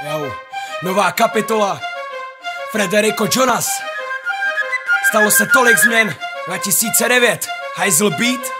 Jo, nová kapitola. Frederico Jonas. Stalo se tolik změn. 2009. Heisel Beat.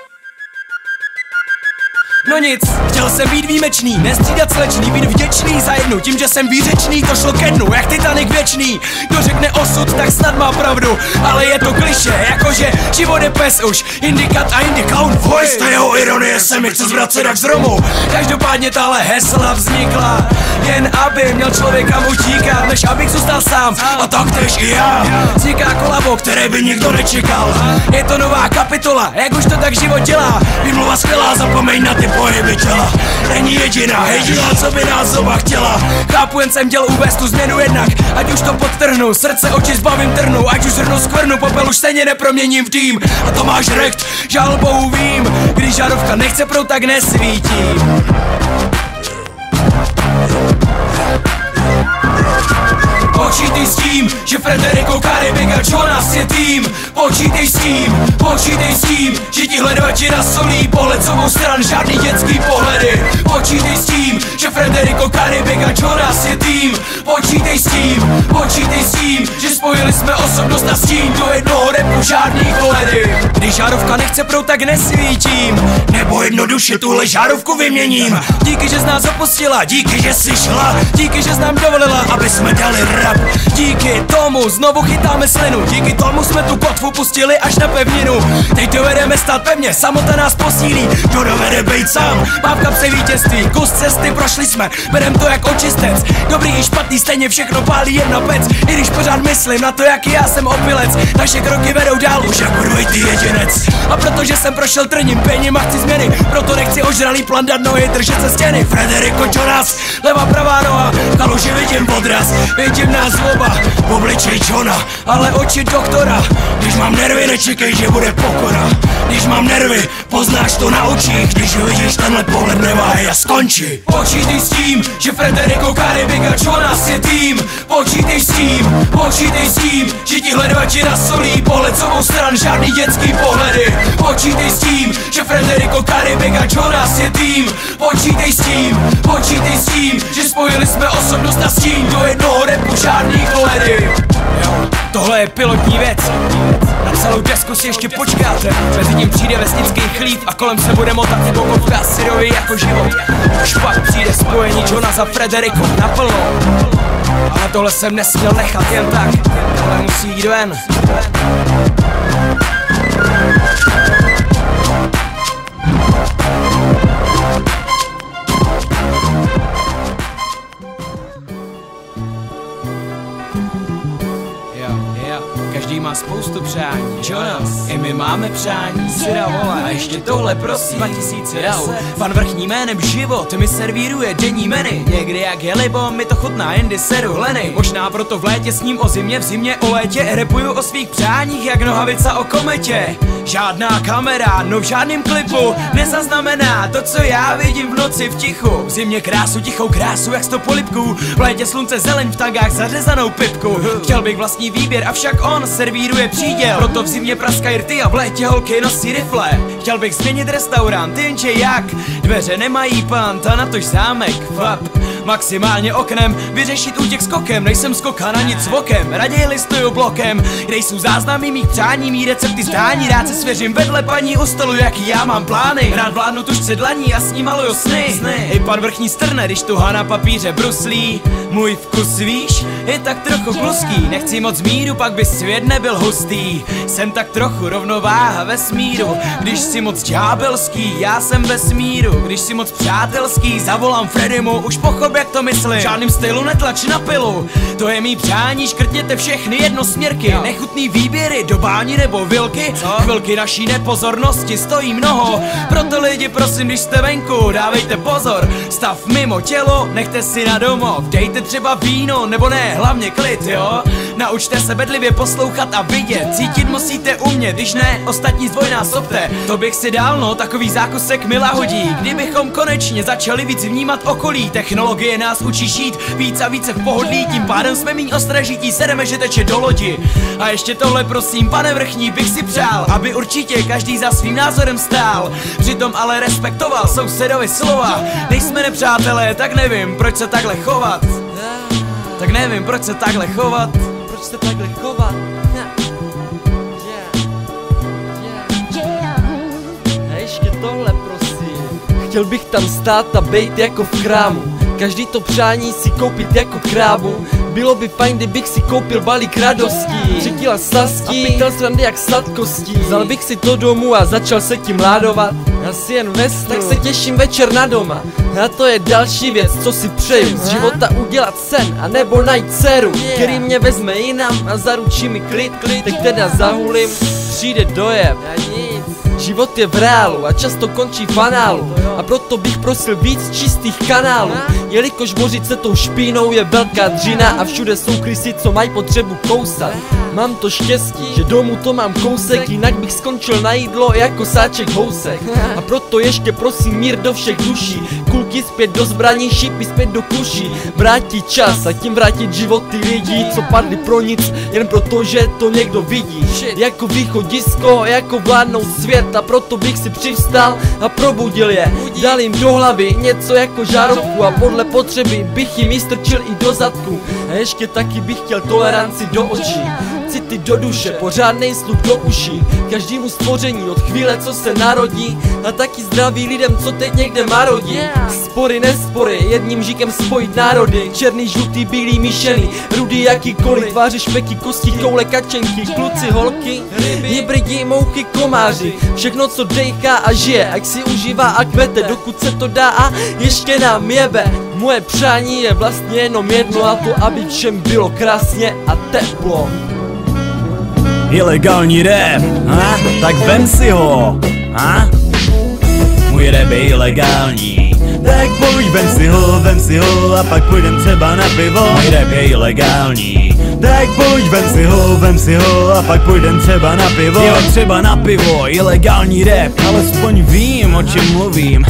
No nic, chtěl jsem být výjimečný, nestřídat slečný, být vděčný za jednu, tím, že jsem výřečný, to šlo ke dnu, jak Titanic věčný. Kdo řekne osud, tak snad má pravdu, ale je to kliše, jakože život je pes už, indikat a indikaun voice, ta jeho ironie se mi chce zvracet jak z Romu. Každopádně tahle hesla vznikla, jen aby měl člověk kam utíkat, než abych zůstal sám, a tak tež i já. Vzniká kolabo, které by nikdo nečekal, je to nová kapitola, jak už to tak život dělá, výmluva skvělá, zapomeň na ty pohyby těla Není jediná, jediná, co by nás oba chtěla. Chápu, jen jsem děl uvést tu změnu jednak Ať už to podtrhnu, srdce oči zbavím trnu Ať už zhrnu skvrnu, popel už stejně neproměním v tým. A to máš recht, žalbou vím Když žárovka nechce prout, tak nesvítím Počítej s tím, že Frederico Karibik a Jonas je tým. Počítej s tím, počítej s tím, že ti hledači solí pohled z obou stran, žádný dětský pohledy. Počítej s tím, že Frederico Karibik a Jonas je tým. Počítej s tím, počítej s tím, že spojili jsme osobnost a stín Do jednoho repu žádný pohledy Když žárovka nechce prout, tak nesvítím. Nebo jednoduše tuhle žárovku vyměním. Díky, že z nás opustila, díky, že jsi šla. Díky, že z nám dovolila, aby jsme dali rap Díky tomu znovu chytáme slinu Díky tomu jsme tu kotvu pustili až na pevninu. Teď dovedeme stát pevně, samota nás posílí. Kdo dovede bejt sám, mám v vítězství Kus cesty prošli jsme, berem to jako očistec Dobrý i špatný, stejně všechno pálí jedna pec. I když pořád myslím na to, jaký já jsem opilec. Naše kroky vedou dál už jako dvojitý jedinec. A protože jsem prošel trním pením a chci změny Proto nechci ožralý plan dát nohy, držet se stěny. Frederico Jonas, levá pravá noha Kaluži vidím podraz, vidím nás oba Obličej Johna, ale oči doktora. Když mám nervy, nečekej, že bude pokora. Když mám nervy, poznáš to na očích. Když vidíš tenhle pohled neváhy a skončí Počítej s tím, že Frederico Karibik a Jonas je tým. Počítej s tím, počítej s tím Že ti hledači solí pohled z obou stran Žádný dětský pohledy. Počítej s tím, že Frederico Karibik a Jonas je tým. Počítej s tím, počítej s tím Že spojili jsme osobnost a stín Do jednoho repu žádný pohledy Jo, tohle je pilotní věc. Na celou desku si ještě počkáte. Mezi tím přijde vesnický chlíp A kolem se bude motat jako kovka syrový jako život. Až pak přijde spojení Johna za Frederico naplno. Ale tohle jsem nesměl nechat jen tak Tohle musí jít ven. Každý má spoustu přání Jonas, i my máme přání Sira a ještě tohle prosím 2010 Pan vrchní jménem život mi servíruje denní meny Někdy jak helibo, mi to chutná, jindy seru hleny. Možná proto v létě s ním o zimě, v zimě o létě. Repuju o svých přáních jak nohavica o kometě. Žádná kamera, no v žádném klipu Nezaznamená to, co já vidím v noci v tichu. V zimě krásu, tichou krásu, jak sto polipků. V létě slunce zeleň v tangách zařezanou pipku. Chtěl bych vlastní výběr, avšak on servíruje příděl Proto v zimě praskají rty a v létě holky nosí rifle. Chtěl bych změnit restaurant, jenže jak? Dveře nemají pant a natož zámek, fap Maximálně oknem, vyřešit útěk skokem Nejsem skoka na nic vokem, raději listuju blokem Kde jsou záznamy mých přání, mý recepty zdání. Rád se svěřím vedle paní u stolu, jaký já mám plány. Rád vládnu tužce dlaní a s ní maluju sny, sny. I pan vrchní strne, když tu na papíře bruslí. Můj vkus víš, je tak trochu kluský. Nechci moc míru, pak by svět nebyl hustý Jsem tak trochu rovnováha ve smíru. Když si moc ďábelský, já jsem ve smíru. Když si moc přátelský, zavolám Fredimu Už pochop, jak to myslím Žádným stylu netlač na pilu To je mý přání, škrtněte všechny jednosměrky. Nechutný výběry, do báni nebo vilky. Co? Chvilky naší nepozornosti stojí mnoho. Proto lidi prosím, když jste venku, dávejte pozor. Stav mimo tělo, nechte si na domov. Dejte třeba víno, nebo ne, hlavně klid, jo Naučte se bedlivě poslouchat a vidět. Cítit musíte umět, když ne, ostatní zdvojnásobte To bych si dal, no, takový zákusek milá hodí. Kdybychom konečně začali víc vnímat okolí Technologie nás učí žít víc a více v pohodlí Tím pádem jsme míň ostré žití, sedeme, že teče do lodi. A ještě tohle prosím, pane vrchní, bych si přál Aby určitě každý za svým názorem stál. Přitom ale respektoval sousedovi slova. Nejsme nepřátelé, tak nevím, proč se takhle chovat. Tak nevím, proč se takhle chovat se takhle chovat? Ještě tohle prosím. Chtěl bych tam stát a bejt jako v krámu Každý to přání si koupit jako krávu Bylo by fajn, kdybych si koupil balík radostí Tři kila sastí a pytel srandy jak sladkostí Vzal bych si to domů a začal se tím ládovat. Asi jen ves, tak se těším večer na doma. A to je další věc, co si přeju. Z života udělat sen, a nebo najít dceru Který mě vezme jinam a zaručí mi klid, klid Tak teda zahulím, přijde dojem Život je v reálu a často končí v análu A proto bych prosil víc čistých kanálů. Jelikož mořit se tou špínou je velká dřina A všude jsou krysy, co mají potřebu kousat. Mám to štěstí, že domů to mám kousek Jinak bych skončil na jídlo jako sáček housek. A proto ještě prosím mír do všech duší. Kulky zpět do zbraní, šipy zpět do kuší. Vrátit čas a tím vrátit životy lidí Co padly pro nic, jen proto, že to někdo vidí. Jako východisko, jako vládnout svět A proto bych si přivstal a probudil je. Dal jim do hlavy něco jako žárovku A podle potřeby bych jim ji strčil i do zadku. A ještě taky bych chtěl toleranci do očí city do duše, pořádnej sluch do uší. Každému stvoření od chvíle, co se narodí A taky zdraví lidem, co teď někde marodí Spory, nespory, jedním žíkem spojit národy. Černý, žlutý, bílý, míšený, rudy jakýkoliv. Tváře, špeky, kosti, koule, kačenky, kluci, holky Hybridi, mouchy, komáři. Všechno, co dejchá a žije, ať si užívá a kvete. Dokud se to dá a ještě nám jebe. Moje přání je vlastně jenom jedno a to, aby všem bylo krásně a teplo Ilegální rap, ha? Tak vem si ho, ha? Můj rap je ilegální. Tak pojď, vem si ho, vem si ho a pak půjdem třeba na pivo. Můj rap je ilegální. Tak pojď, vem si ho, vem si ho a pak půjdem třeba na pivo. Jo, třeba na pivo, ilegální rap, alespoň vím, o čem mluvím,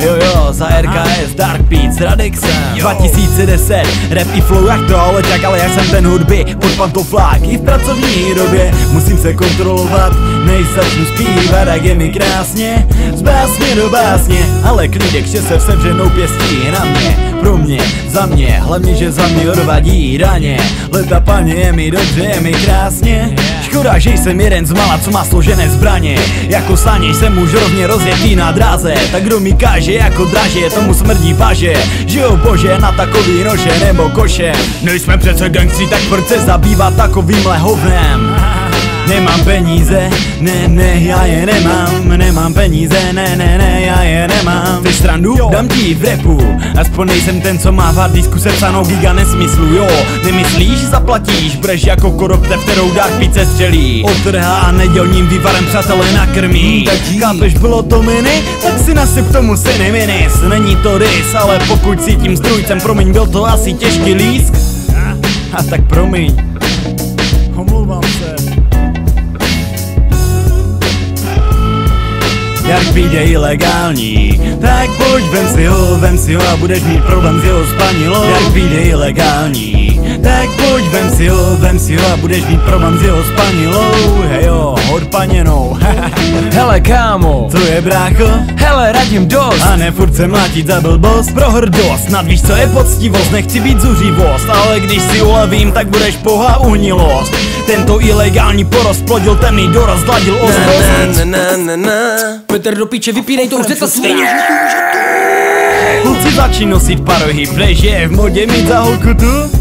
Jo jo, za RKS, Dark Beats, Radexem 2010, rap i flow jak to ale já jsem ten hudby pod pantoflák. I v pracovní době musím se kontrolovat Než začnu zpívat, jak je mi krásně. Z básně do básně, ale klídek, že se sevřenou pěstí na mě. Pro mě, za mě, hlavně že za mě odvadí daně. Leta paně je mi dobře, je mi krásně. Škoda, že jsem jeden z mala, co má složené zbraně. Jako saně jsem muž rovně rozjetý na dráze Tak kdo mi káže jako draže, tomu smrdí paže Že jo bože, na takový nože nebo koše Nejsme přece gangstři, tak proč se zabývat takovým lehovnem? Nemám peníze, ne, ne, já je nemám. Nemám peníze, ne, ne, ne, já je nemám. Ty strandu? Dám ti v repu. Aspoň nejsem ten, co má v diskuse psanou giga nesmyslu, jo. Nemyslíš, zaplatíš, breš jako koropte, v kterou dák pice střelí. Otrhá a nedělním vývarem přátelé nakrmí Chápeš, bylo to mini? Tak si nasyp tomu se neminis Není to rys, ale pokud si tím strujcem promiň, byl to asi těžký lísk. A tak promiň Jak přijde ilegální Tak pojď, vem si ho, vem si ho a budeš mít problém s jeho spanilou Jak přijde ilegální Tak pojď, vem si ho, vem si ho a budeš mít problém s jeho spanilou Hejo, odpaněnou Hele kámo, Co je brácho? hele radím dost. A ne furt se mlátit za blbost. Pro hrdost, nad víš co je poctivost. Nechci být zuřivost, ale když si ulevím Tak budeš pouhá uhnilost Tento ilegální porost plodil temný doraz, zladil na, na, na, na. Petr do píče, vypínej to už, to svině. Kluci začí nosit parohy, protože je v modě mít za holku tu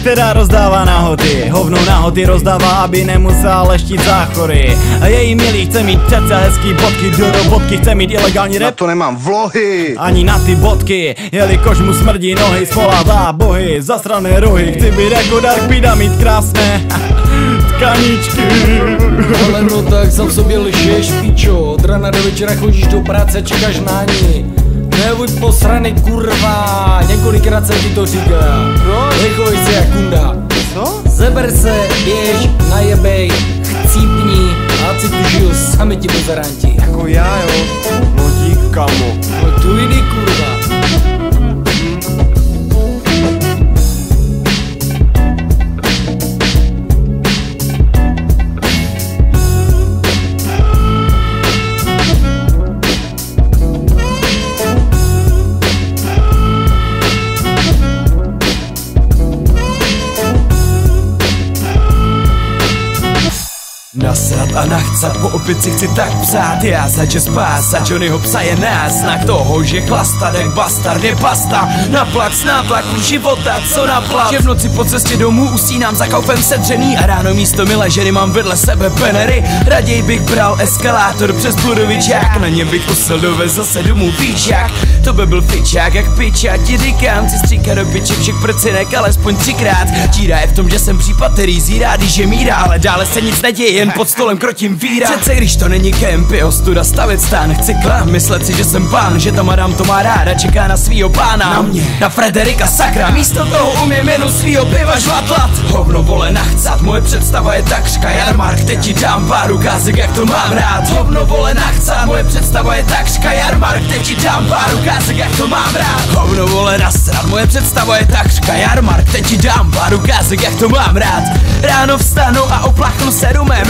která rozdává nahoty. Hovno nahoty rozdává, aby nemusela leštit záchory. A její milý chce mít přece hezký bodky Do robotky chce mít ilegální Na rap? to nemám vlohy. ani na ty bodky, jelikož mu smrdí nohy, svolává bohy, zasrané rohy, chci být jako Dark Pida, mít krásné tkaničky. Ale no tak za v sobě lžeš, pičo. Od rana do večera chodíš do práce, čekáš na ní. Nebuď posraný kurva, několikrát jsem ti to říkal Nechovej se jak kunda Co? Zeber se, běž, najebej, chcípni. A si tu žiju sami ti buzeranti Jako já jo. No dík kamo. No tu jdi kurva nachcat a nachcat Po opici chci tak psát já za jazz pás A Johnnyho psa je náznak toho, že chlasta jak bastard je pasta. Naplak s nátlaku života, co naplat Že v noci po cestě domů usínám za kaufem sedřený. A ráno místo milé ženy mám vedle sebe penery. Raději bych bral eskalátor přes Bludovičák Na něm bych usel dovezl se domů jak To by byl fičák jak pič, já ti říkám Si stříka do piče všech prcinek alespoň třikrát. Tíra je v tom, že jsem případ, který zírá, když je míra Ale dále se nic neděje, jen pod stolem krotím víra. Přece když to není kempy, ostuda stavit stán. Chci klám, myslet si, že jsem pán Že ta madam to má ráda, čeká na svýho pána. Na mě, na Frederika Sakra. Místo toho umím jenom svýho piva žvatlat Hovno vole nachcat, moje představa je takřka jarmark. Teď ti dám pár ukázek, jak to mám rád. Hovno vole nachcat, moje představa je takřka jarmark. Teď ti dám pár ukázek, jak to mám rád. Hovno vole nasrat, moje představa je takřka jarmark. Teď ti dám pár ukázek, jak to mám rád. Ráno vstanu a opláchnu se rumem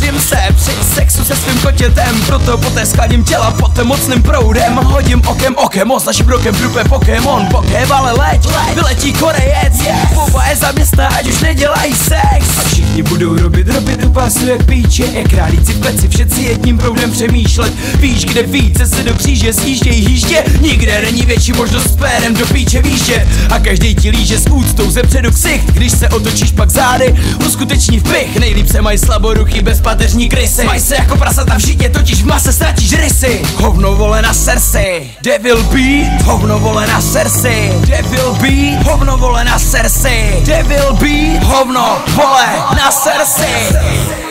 Opařím se při sexu se svým kotětem Proto poté skladím těla pod tím mocným proudem. Hodím okem okem, označím rokem drupe Pokémon. Pokév, ale leď, vyletí Korejec. Boba je zaměstná, ať už nedělají sex. A všichni budou robit, robit do pasu jak píče. Jak králíci v peci, všetci jedním proudem přemýšlet. Víš, kde více se do kříže sjíždějí hýždě Nikde není větší možnost s pérem do píče výště A každý ti líže s úctou ze předu ksicht. Když se otočíš pak zády, uskuteční vpich Nejlíp se mají slaboruchy bez pateřní krysy. Mají se jako prasata v žitě, totiž v mase ztratíš rysy. Hovno vole na Cersei, Devil B Hovno vole na Cersei, Devil B Hovno vole na Cersei, Devil B Hovno vole na Cersei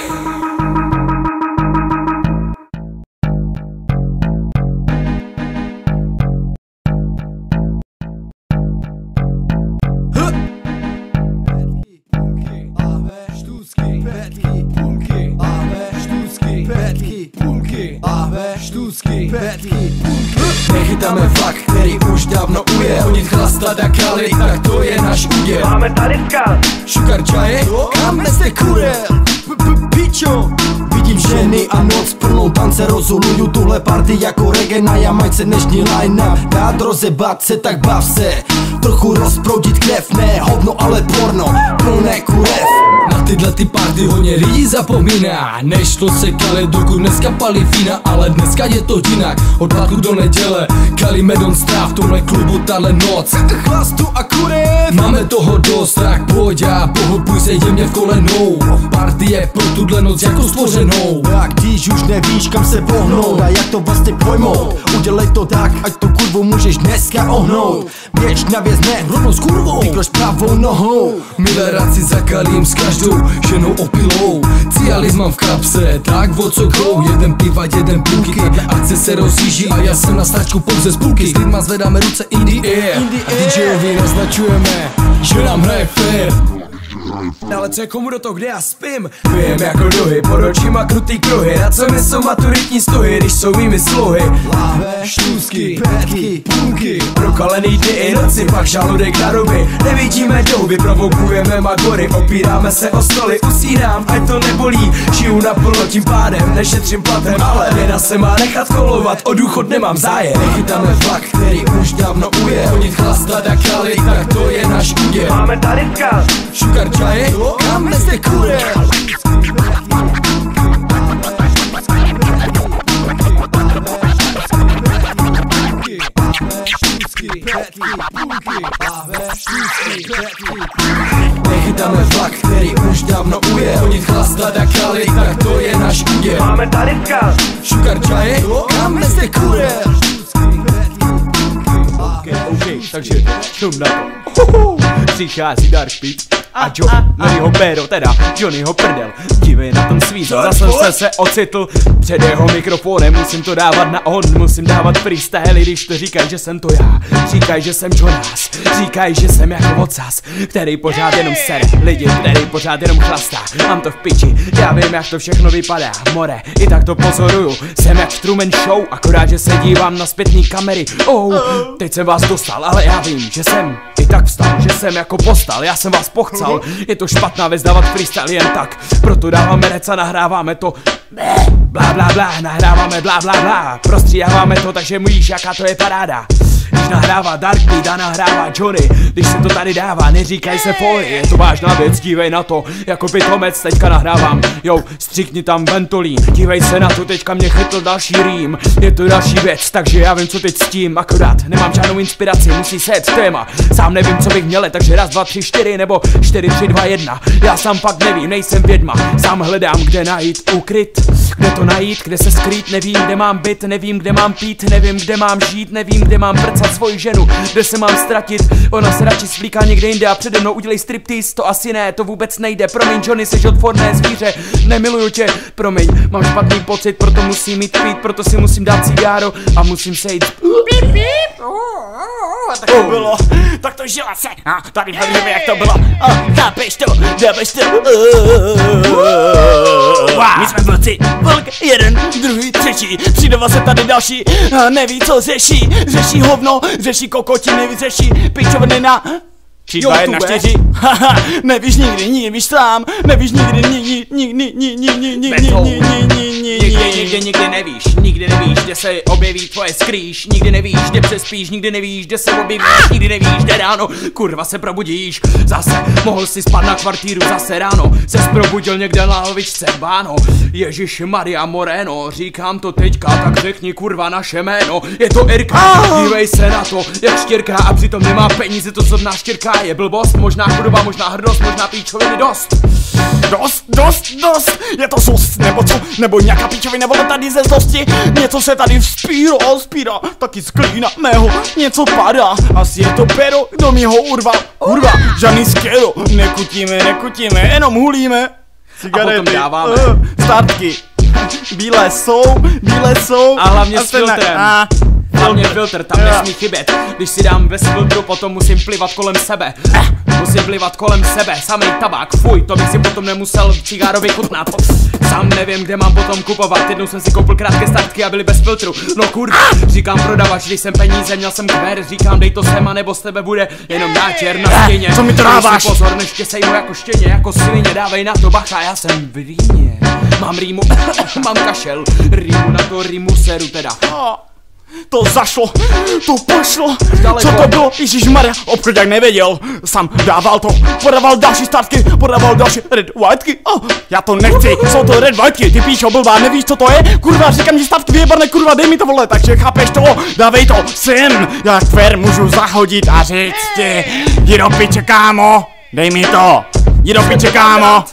Nechytáme vlak, který už dávno ujel. Chodit chlastat a kalit, tak to je náš úděl. Máme tady skal. Šukar čaje, kam jste kurel? Pičo, Vidím ženy a noc plnou tance Rozuluju tuhle party jako reggae na Jamajce dnešní line Dát rozebat se, tak bav se Trochu rozproudit krev, ne hovno, ale porno Plné kurev tyhle ty party hodně lidí zapomíná. Nešlo se kale, dokud dneska palí fína Ale dneska je to jinak, od pátku do neděle Kali medon stráv v tomhle klubu tahle noc. Chlastu a kurev. Máme toho dost, tak pojď a pohopuj se jemně v kolenou. Party je pro tuhle noc jako stvořenou. A když už nevíš kam se pohnout a jak to vlastně pojmout Udělej to tak, ať tu kurvu můžeš dneska ohnout. Běž na věc, ne rovnou s kurvou. Vykroč pravou nohou. Mileraci zakalím s každou ženou opilou. Cialis mám v kapse, tak o co go Jeden piva, jeden půlky. Akce se rozjíždí a já jsem na stáčku pouze z půlky. S lidma zvedáme ruce in the air. A DJovi naznačujeme, že nám hraje fair Ale co je komu do toho, kde já spím? Pijem jako duhy, pod očima krutý kruhy. Na co mi jsou maturitní stuhy, když jsou mými sluhy? Láhve, štůzky, petky, půlky. Prokalený dny i noci, pak žaludek na ruby. Nevidíme douby, provokujeme magory. Opíráme se o stoly, usínám, ať to nebolí. Žiju naplno tím pádem, nešetřím platem Ale věna se má nechat kolovat, o důchod nemám zájem. Nechytáme vlak, který už dávno ujel Chodit chlastat a kalit, tak to je náš úděl. Máme tady skal. Šukar čaje, kam kurel? Nechytáme vlak, který už dávno ujel Chodit chlastat a kalit, tak to je náš úděl Máme tady skal. Šukar čaje, kam jste kurel? takže šum na to Přichází Dark Beat a Joe Larryho Béro, teda Johnnyho prdel. Dívej na ten svít, zase se se ocitl Před jeho mikrofonem. Musím to dávat na on Musím dávat freestyle, když to říkají, že jsem to já. Říkají, že jsem Jonas, říkají, že jsem jako ocas Který pořád jenom sere, lidi, který pořád jenom chlastá. Mám to v piči, já vím jak to všechno vypadá. More, i tak to pozoruju. Jsem jak v Truman Show, akorát, že se dívám na zpětní kamery. Oh, teď jsem vás dostal, ale já vím, že jsem i tak vstal, že jsem jako postal, já jsem vás pochcal Je to špatná věc dávat freestyle jen tak Proto dáváme rec a nahráváme to. Blá blá blá, nahráváme blá blá blá Prostříháváme to, takže můžeš, jaká to je paráda Nahrává Dark Beat a nahrává Johnny. Když se to tady dává, neříkaj se foj Je to vážná věc, dívej na to Jako pitomec teďka nahrávám. Jo, střikni tam ventolín Dívej se na to, teďka mě chytl další rým. Je to další věc, takže já vím co teď s tím. Akorát nemám žádnou inspiraci, musí se jet téma. Sám nevím co bych měl, takže raz, dva, tři, čtyři Nebo čtyři, tři, dva, jedna. Já sám fakt nevím, nejsem vědma. Sám hledám, kde najít ukryt. Kde to najít, kde se skrýt Nevím, kde mám byt, nevím, kde mám pít Nevím, kde mám žít, nevím, kde mám prcat svoji ženu Kde se mám ztratit, ona se radši svlíká někde jinde A přede mnou udělej striptease, to asi ne, to vůbec nejde. Promiň Johnny, jsi odporné zvíře, nemiluju tě. Promiň, mám špatný pocit, proto musím mít pít Proto si musím dát cigáro a musím se jít to bylo, tak to žila se, a tady nevím jak to bylo, a chápeš to, dáváš to, my jsme vlci, vlk, jeden, druhý, třetí, přidova se tady další, a neví co řeší, řeší hovno, řeší kokotiny, řeší pičovny na... 3, 2, 1, 4 Haha, nevíš nikdy, nevíš sám Nevíš nikdy, nikdy, nikdy, nikdy, nikdy, nikdy, nikdy, nikdy nevíš Nikdy nevíš, kde se objeví tvoje skrýš Nikdy nevíš, kde přespíš Nikdy nevíš, kde se objevíš Nikdy nevíš, kde ráno Kurva se probudíš Zase mohl si spát na kvartíru Zase ráno se probudil někde na lavičce Báno Ježíš Maria Moreno Říkám to teďka, tak řekni kurva naše jméno Je to Irka, dívej se na to Jak štěrká a přitom nemá peníze To co v nás je blbost Možná chudoba, možná hrdost, možná píčoviny dost. Dost, dost, dost, je to sos, nebo co, nebo nějaká pičovina, vole tady ze zlosti, něco se tady vzpírá, vzpírá, taky z klína mého, něco padá, asi je to pero, kdo mi ho urval, kurva, žádný skero, nekutíme, nekutíme, jenom hulíme, cigarety, potom dáváme. uh, startky, bílé jsou, bílé jsou, A hlavně s stejné- filtrem. a, Hlavně filtr, tam nesmí chybět. Když si dám bez filtru, potom musím plivat kolem sebe. Musím plivat kolem sebe, samý tabák, fuj, to bych si potom nemusel cigáro vychutnat Sám nevím, kde mám potom kupovat, jednou jsem si koupil krátké startky a byly bez filtru. No kurva, říkám prodavač, když jsem peníze, měl jsem kver, říkám dej to sem a nebo z tebe bude jenom náčer na stěně. co mi to dáváš? pozor, než tě sejmu jako štěně, jako svině, dávej na to bacha, já jsem v rýmě. Mám rýmu, mám kašel, rýmu na to rýmu seru teda To zašlo, to pošlo, Daleko. co to bylo, Ježíš Maria, obchodák nevěděl, sam dával to, podával další startky, podával další red whiteky, oh, já to nechci, jsou to red whiteky, ty píčo blbá, nevíš co to je, kurva, říkám ti stavky vyjebané, kurva, dej mi to vole, takže chápeš to, dávej to sem, já kver můžu zahodit a říct ti, jdi do piče kámo, dej mi to, jdi do piče kámo,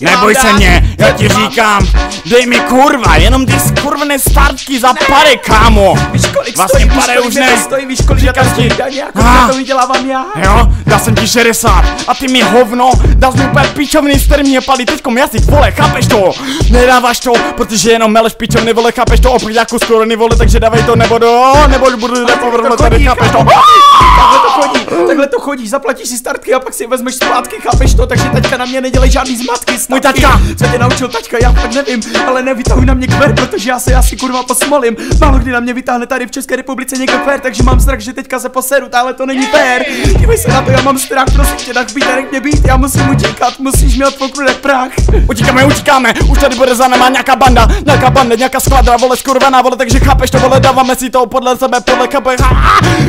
Neboj se mě, já ti říkám, dej mi kurva, jenom ty skurvené startky za pare, kámo. Víš kolik Vlastně stojí, pare už ne. stojí, víš kolik já Říkám ti. daně, jako Ah. to vydělávám já Jo, dal jsem ti 60 a ty mi hovno, dal jsi mi úplně pičoviny, s kterým mě palí teďkom jazyk, vole, chápeš to? Nedáváš to, protože jenom meleš pičoviny, vole, chápeš to, opět jako skurvený, vole, takže dávej to, nebo do, nebo budu repovat tady, chápeš to? Takhle to chodí, takhle to chodí, zaplatíš si startky a pak si vezmeš zpátky, chápeš to, takže teďka na mě nedělej žádný zmatky. Můj taťka. Co tě naučil taťka, já fakt nevím, ale nevytahuj na mě kver, protože já se asi kurva posmolím. Málo kdy na mě vytáhne tady v České republice někdo fér, takže mám strach, že teďka se poseru, ale to není fér. Dívej se na to, já mám strach, prosím tě, tak být, nech mě být, já musím utíkat, musíš mě odfoknout prach. Utíkáme, utíkáme, už tady bude za náma nějaká banda, nějaká banda, nějaká skladra, vole, skurvená, vole, takže chápeš to, vole, dáváme si to podle sebe, podle kape,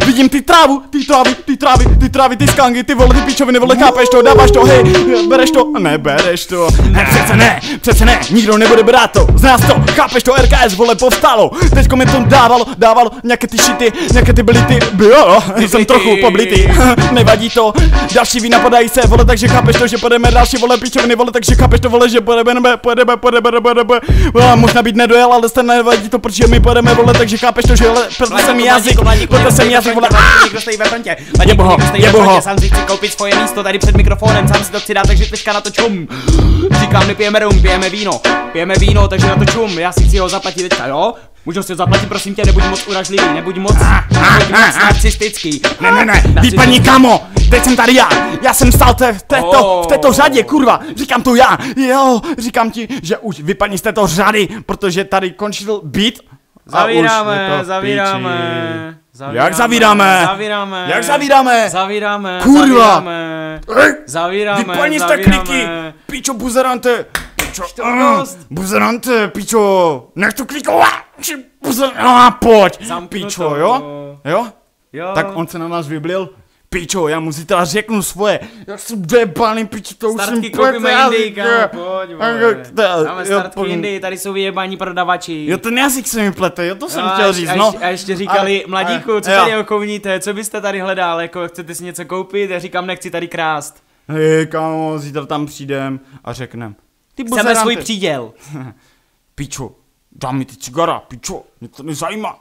vidím ty trávu, ty trávy, ty trávy, ty trávy, ty skangy, ty vole, ty pičoviny, vole, chápeš to, dáváš to, hej, bereš to, nebereš to, ne, přece ne, přece ne, nikdo nebude brát to, znáš to, chápeš to, RKS, vole, povstalo, teďko mi to dávalo, dávalo, nějaké ty šity, nějaké ty byly ty, jo, jsem trochu poblitý, nevadí to, další vína podají se, vole, takže chápeš to, že půjdeme další, vole, pičoviny, vole, takže chápeš to, vole, že půjdeme, půjdeme, půjdeme, vole, možná být nedojel, ale jste nevadí to, protože my půjdeme, vole, takže chápeš to, že, proto jsem jazyk, proto jsem jazyk, vole, Někdo stojí ve frontě, ve jeboho. frontě, sám si chci koupit svoje místo tady před mikrofonem, sám si to chci dát, takže teďka na to čum. Říkám, my pijeme rum, pijeme víno, pijeme víno, takže na to čum, já si chci ho zaplatit teďka, jo? Můžu si ho zaplatit, prosím tě, nebuď moc uražlivý, nebuď moc, nebuď moc narcistický. Ne, ne, ne, vypadni kamo, teď jsem tady já, já jsem stál te, v, této, Oh. v této řadě, kurva, říkám to já, jo, říkám ti, že už vypadni z této řady, protože tady končil beat. Zavíráme, to v zavíráme. Jak zavíráme? Zavíráme. Jak zavíráme? Zavíráme. Kurva. Zavíráme. Zavíráme. Vypadni z té kliky, pičo buzerante, pičo, dost. buzerante, pičo, nech tu kliku, ah, či buzer, ah, pojď, Zamknu pičo, jo, jo, Jo. Tak on se na nás vyblil. Pičo, já mu zítra řeknu svoje. Já jsem debaný, pičo, to už jsem koupíme jindy, kámo, pojď, Máme startky jindy, tady jsou vyjebaní prodavači. Jo, ten jazyk se mi plete, jo, to jsem No, chtěl říct, a, no. ještě, a ještě říkali, A- mladíku, co a- tady okouníte, co byste tady hledal, jako chcete si něco koupit? Já říkám, nechci tady krást. Hej, kámo, zítra tam přijdem a řeknem. Ty Chceme svůj příděl. Pičo, dá mi ty cigara, pičo, mě to nezajímá.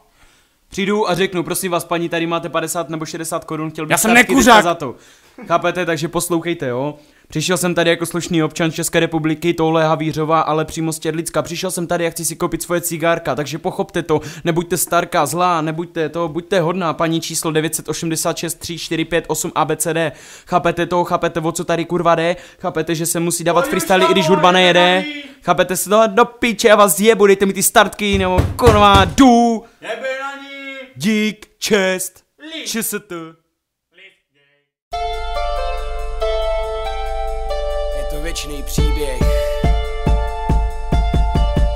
Přijdu a řeknu, prosím vás, paní, tady máte 50 nebo 60 korun, chtěl bych Já jsem nekuřák. za to. Chápete, takže poslouchejte, jo. Přišel jsem tady jako slušný občan České republiky, tohle je Havířova, ale přímo z Tědlicka. Přišel jsem tady a chci si koupit svoje cigárka, takže pochopte to. Nebuďte starka, zlá, nebuďte to, buďte hodná, paní číslo 986 345 8 ABCD. Chápete to, chápete, o co tady kurva jde? Chápete, že se musí dávat freestyle, i když hudba nejede? Chápete se to do piče, já vás jebu, dejte mi ty startky, nebo kurva, jdu! Jebe na ní. Dík, čest, čest. Je to věčný příběh.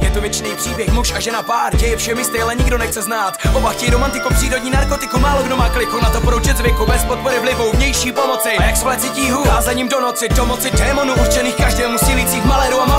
Je to věčný příběh, muž a žena pár, děje všem jistý, ale nikdo nechce znát. Oba chtějí romantiku, přírodní narkotiku, málo kdo má kliku na to poroučet zvyku, bez podpory vlivu, vnější pomoci. A jak svléci tíhu, kázaním do noci, do moci démonů, určených každému sílících maléru a.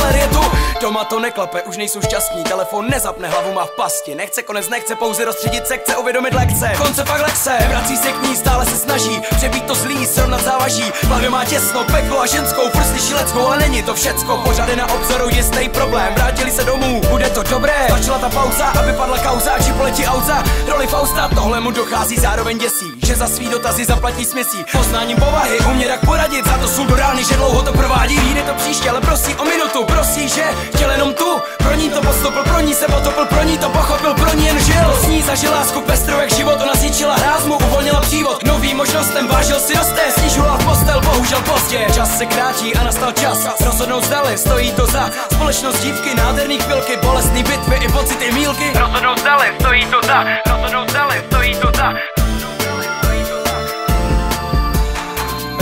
Doma to neklape, už nejsou šťastní, telefon nezapne, hlavu má v pasti. Nechce konec, nechce pouze rozstředit se, chce uvědomit lekce. Konce pak lekce, vrací se k ní, stále se snaží, přebít to zlý, srovnat závaží. Hlavě má těsno, peklo a ženskou, furt slyší leckou, ale není to všecko. Pořady na obzoru, jistý problém, vrátili se domů, bude to dobré. Stačila ta pauza, aby padla kauza, či poletí auza. Roli Fausta, tohle mu dochází, zároveň děsí, že za svý dotazy zaplatí směsí. Poznáním povahy, umě tak poradit, za to jsou do rány, že dlouho to provádí. Jde to příště, ale prosí o minutu, prosí, že chtěl jenom tu. Pro ní to postupil, pro ní se potopil, pro ní to pochopil, pro ní jen žil. S ní zažil lásku pestrou jak život, ona zničila hráz mu, uvolnila přívod. Nový možnostem vážil si snižoval v postel, bohužel pozdě. Čas se krátí a nastal čas, rozhodnout zdali, stojí to za společnost dívky, nádherný chvilky, bolestný bitvy i pocity mílky. Rozhodnout zdali, stojí to za, rozhodnout zdali, stojí to za.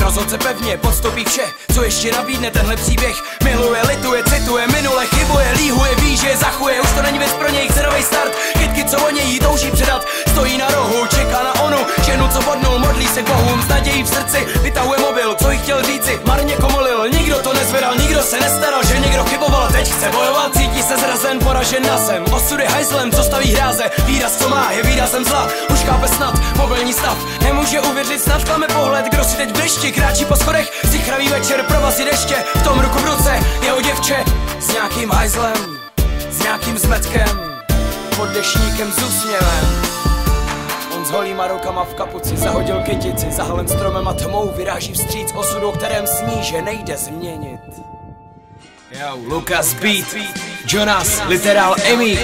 Rozhod se pevně, podstoupí vše, co ještě nabídne tenhle příběh. Miluje, lituje, cituje, minule chybuje, líhuje, ví, že je zachuje. Už to není věc pro něj, chce novej start. Kytky, co o něj touží předat Stojí na rohu, čeká na onu Ženu, co bodnul, modlí se bohům S nadějí v srdci, vytahuje mobil Co jí chtěl říci, marně komolil Nikdo to nezvedal, nikdo se nestaral Že někdo chyboval, teď chce bojovat Cítí se zrazen, poražen na zem Osudy hajzlem, co staví hráze. Výraz, co má, je výrazem zla. Už chápe snad, mobilní stav. Nemůže uvěřit, snad klame pohled Kdo si teď dešti kráčí po schodech Zichravý večer, provazí deště. V tom ruku v ruce, jeho děvče S nějakým hajzlem, s nějakým zmetkem Pod dešníkem s úsměvem. On s holýma rukama v kapuci zahodil kytici Zahalen stromem a tmou vyráží vstříc osudu, o kterém sní, že nejde změnit. Yo, Lukas Beat, Jonas, literál Emík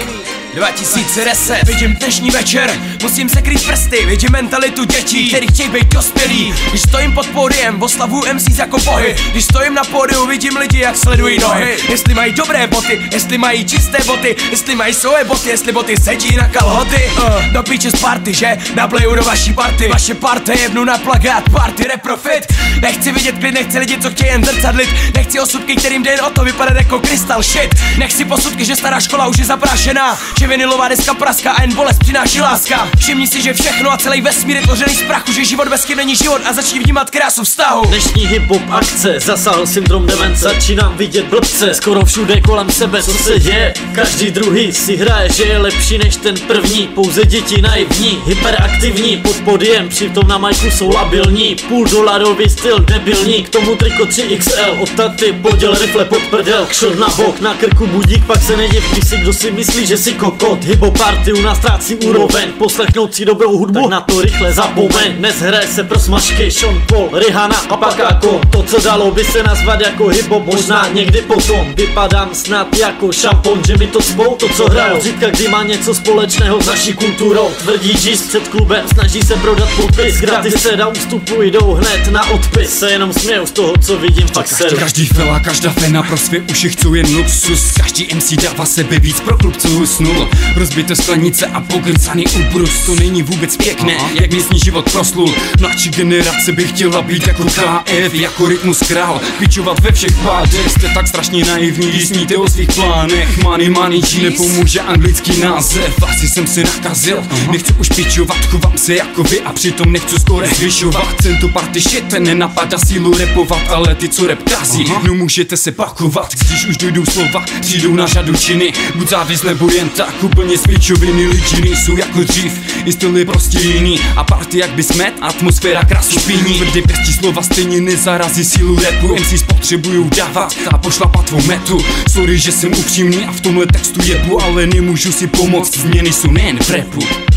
2010 Vidím dnešní večer, musím se krýt prsty Vidím mentalitu dětí, který chtějí být dospělí. Když stojím pod pódiem, oslavu MCs jako bohy. Když stojím na pódiu, vidím lidi, jak sledují nohy. Jestli mají dobré boty, jestli mají čisté boty Jestli mají svoje boty, jestli boty sedí na kalhoty. Uh, Do píče z party, že? Nableju do vaší party. Vaše party jebnu na plagát, party reprofit Nechci vidět klid, nechci lidi, co chtějí jen zrcadlit. Nechci osudky, kterým jde o to vypadat jako krystal shit. Nechci posudky, že stará škola už je zaprášená Že vinilová deska praská a jen bolest přináší láska. Všimni si, že všechno a celý vesmír je tvořený z prachu Že život bez není život a začni vnímat krásu vztahu. Dnešní hip-hop akce zasáhl syndrom demence. Začínám vidět blbce skoro všude kolem sebe Co se děje? Každý druhý si hraje, že je lepší než ten první. Pouze děti naivní, hyperaktivní Pod podiem, přitom na majku jsou labilní Půl dolarový styl debilní. K tomu triko 3XL Od taty poděl rifle pod prdel. Kšel na bok, na krku budík Pak se neděv, když si kdo si myslí, že si kokot Hybo party u nás ztrácí úroveň. Poslechnout si dobrou hudbu, tak na to rychle zapomeň Dnes hraje se pro smažky Sean Paul, Rihanna a Pakako To co dalo by se nazvat jako hip-hop Možná někdy potom. Vypadám snad jako šampon, že mi to spou To co hraju, řídka kdy má něco společného s naší kulturou. Tvrdí žíz před klubem, snaží se prodat podpis Gratis teda ústupu jdou hned na odpis. Se jenom směju z toho co vidím, pak se Každý, fela, každá fena pro své uši chcou jen luxus. Každý MC dává sebe víc pro klub, co stůl Rozbité sklenice a pokrcaný úprus. To není vůbec pěkné, jak místní život proslul. Mladší generace by chtěla být jako KF Jako rytmus král, pičovat ve všech pádech Jste tak strašně naivní, když sníte o svých plánech. Money, money, či nepomůže anglický název Asi jsem se nakazil, nechci už pičovat Chovám se jako vy a přitom nechci skoro zvyšovat. Chcem to party shit, nenapadá sílu repovat Ale ty co rap kazí, no můžete se pakovat. Když už dojdou slova, přijdou na řadu činy. Buď závis nebo jen tak, úplně z Lidi nejsou jako dřív, i styl je prostě jiný. A party jak by smet, atmosféra krasu píní Tvrdě pěstí slova stejně nezarazí sílu repu MC spotřebujou dávat a pošlapat tvou metu. Sorry, že jsem upřímný a v tomhle textu jebu Ale nemůžu si pomoct, změny jsou nejen v repu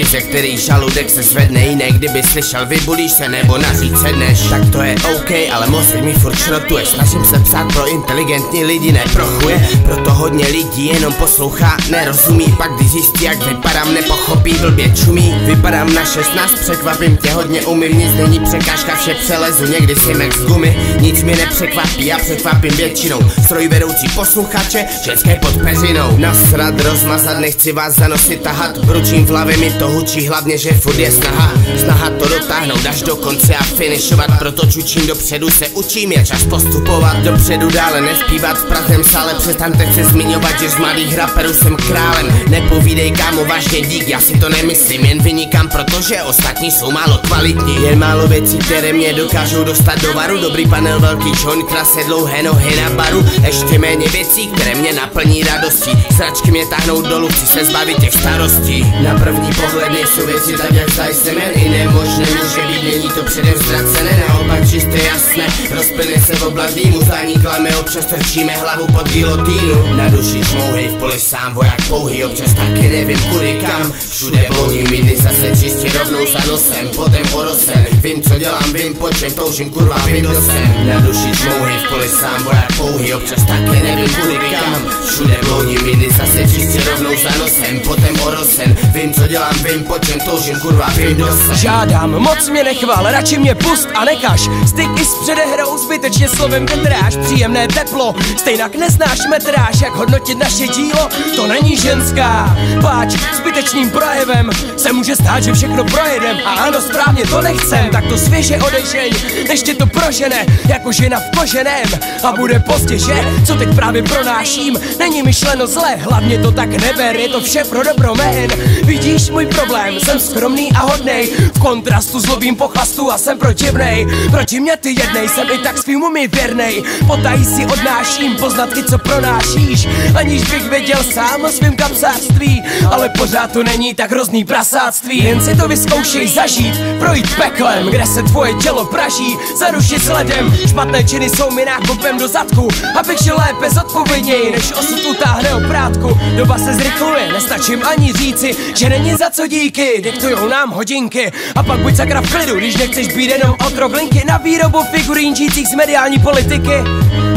myšlenky, ze kterých žaludek se zvedne Jiné, kdyby slyšel, vybulíš se nebo naříct sedneš Tak to je OK, ale mozek mi furt šrotuje. Snažím se psát pro inteligentní lidi, ne pro chuje. Proto hodně lidí jenom poslouchá, nerozumí. Pak když zjistí, jak vypadám, nepochopí, blbě čumí. Vypadám na 16, překvapím tě hodně umím Nic není překážka, vše přelezu, někdy si mek z gumy. Nic mě nepřekvapí, já překvapím většinou. Stroj vedoucí posluchače, ženské pod peřinou. Nasrad, rozmazat, nechci vás zanosit tahat Vručím v hlavě mi to hučí, hlavně že furt je snaha Snaha to dotáhnout až do konce a finišovat Proto čučím dopředu, se učím, je čas postupovat Dopředu dále nespívat v prazném sále Přestaňte se zmiňovat, že z mladých raperů jsem králem. Nepovídej kámo, vážně dík, já si to nemyslím Jen vynikám, protože ostatní jsou málo kvalitní. Jen málo věcí, které mě dokážou dostat do varu. Dobrý panel, velký joint, krase, dlouhé nohy na baru. Ještě méně věcí, které mě naplní radostí. Sračky mě táhnou dolů, chci se zbavit těch starostí. Na první pohled nejsou věci tak, jak zdají se men I nemožné může být, není to předem ztracené Naopak čisté jasné, rozplyne se v oblast dýmu Zdání klame, občas trčíme hlavu pod gilotínu Na duši šmouhej v poli sám voják pouhý Občas taky nevím kudy kam. Všude voní miny zase čistě rovnou za nosem Potom orosen, vím co dělám, vím po čem toužím kurva vím kdo jsem. Na duši šmouhej v poli sám voják pouhý Občas taky nevím kudy kam. Všude voní miny zase čistě rovnou za nosem Potom orosen, vím co dělám, vím po čem toužím kurva vím jsem. Žádám, moc mě nechval, radši mě pust a nekaž. Styk i s předehrou, zbytečně slovem vytráš. Příjemné teplo, stejnak neznáš metráž. Jak hodnotit naše dílo, to není ženská Páč, zbytečným projevem se může stát, že všechno projedem. A ano, správně to nechcem, tak to svěže odešej Než tě to prožene, jako žena v koženém. A bude pozdě, že? Co teď právě pronáším, není myšleno zle Hlavně to tak neber, je to vše pro dobro men Vidíš můj problém, jsem skromný a hodnej. V kontrastu zlobím pochlastu a jsem protivnej. Proti mě ty jednej, jsem i tak svýmu mi věrnej. Potají si odnáším poznatky, co pronášíš. Aniž bych věděl sám o svým kapsáctví Ale pořád to není tak hrozný prasáctví. Jen si to vyzkoušej zažít, projít peklem Kde se tvoje tělo praží, zarušit sledem Špatné činy jsou mi nákupem do zadku. Abych žil lépe zodpovědněji, než osud utáhne oprátku. Doba se zrychluje, nestačím ani říci Že není za co díky, diktujou nám hodinky. A pak buď sakra v klidu, když nechceš být jenom otrok linky. Na výrobu figurín žijících z mediální politiky.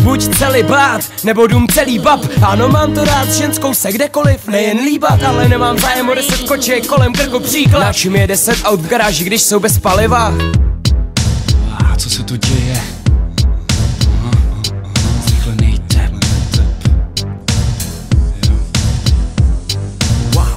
Buď celý bát, nebo dům celý bab. Ano, mám to rád, ženskou se kdekoliv Nejen líbat, ale nemám zájem o deset koček kolem krku příklad. Na čím je deset aut v garáži, když jsou bez paliva? A co se to děje?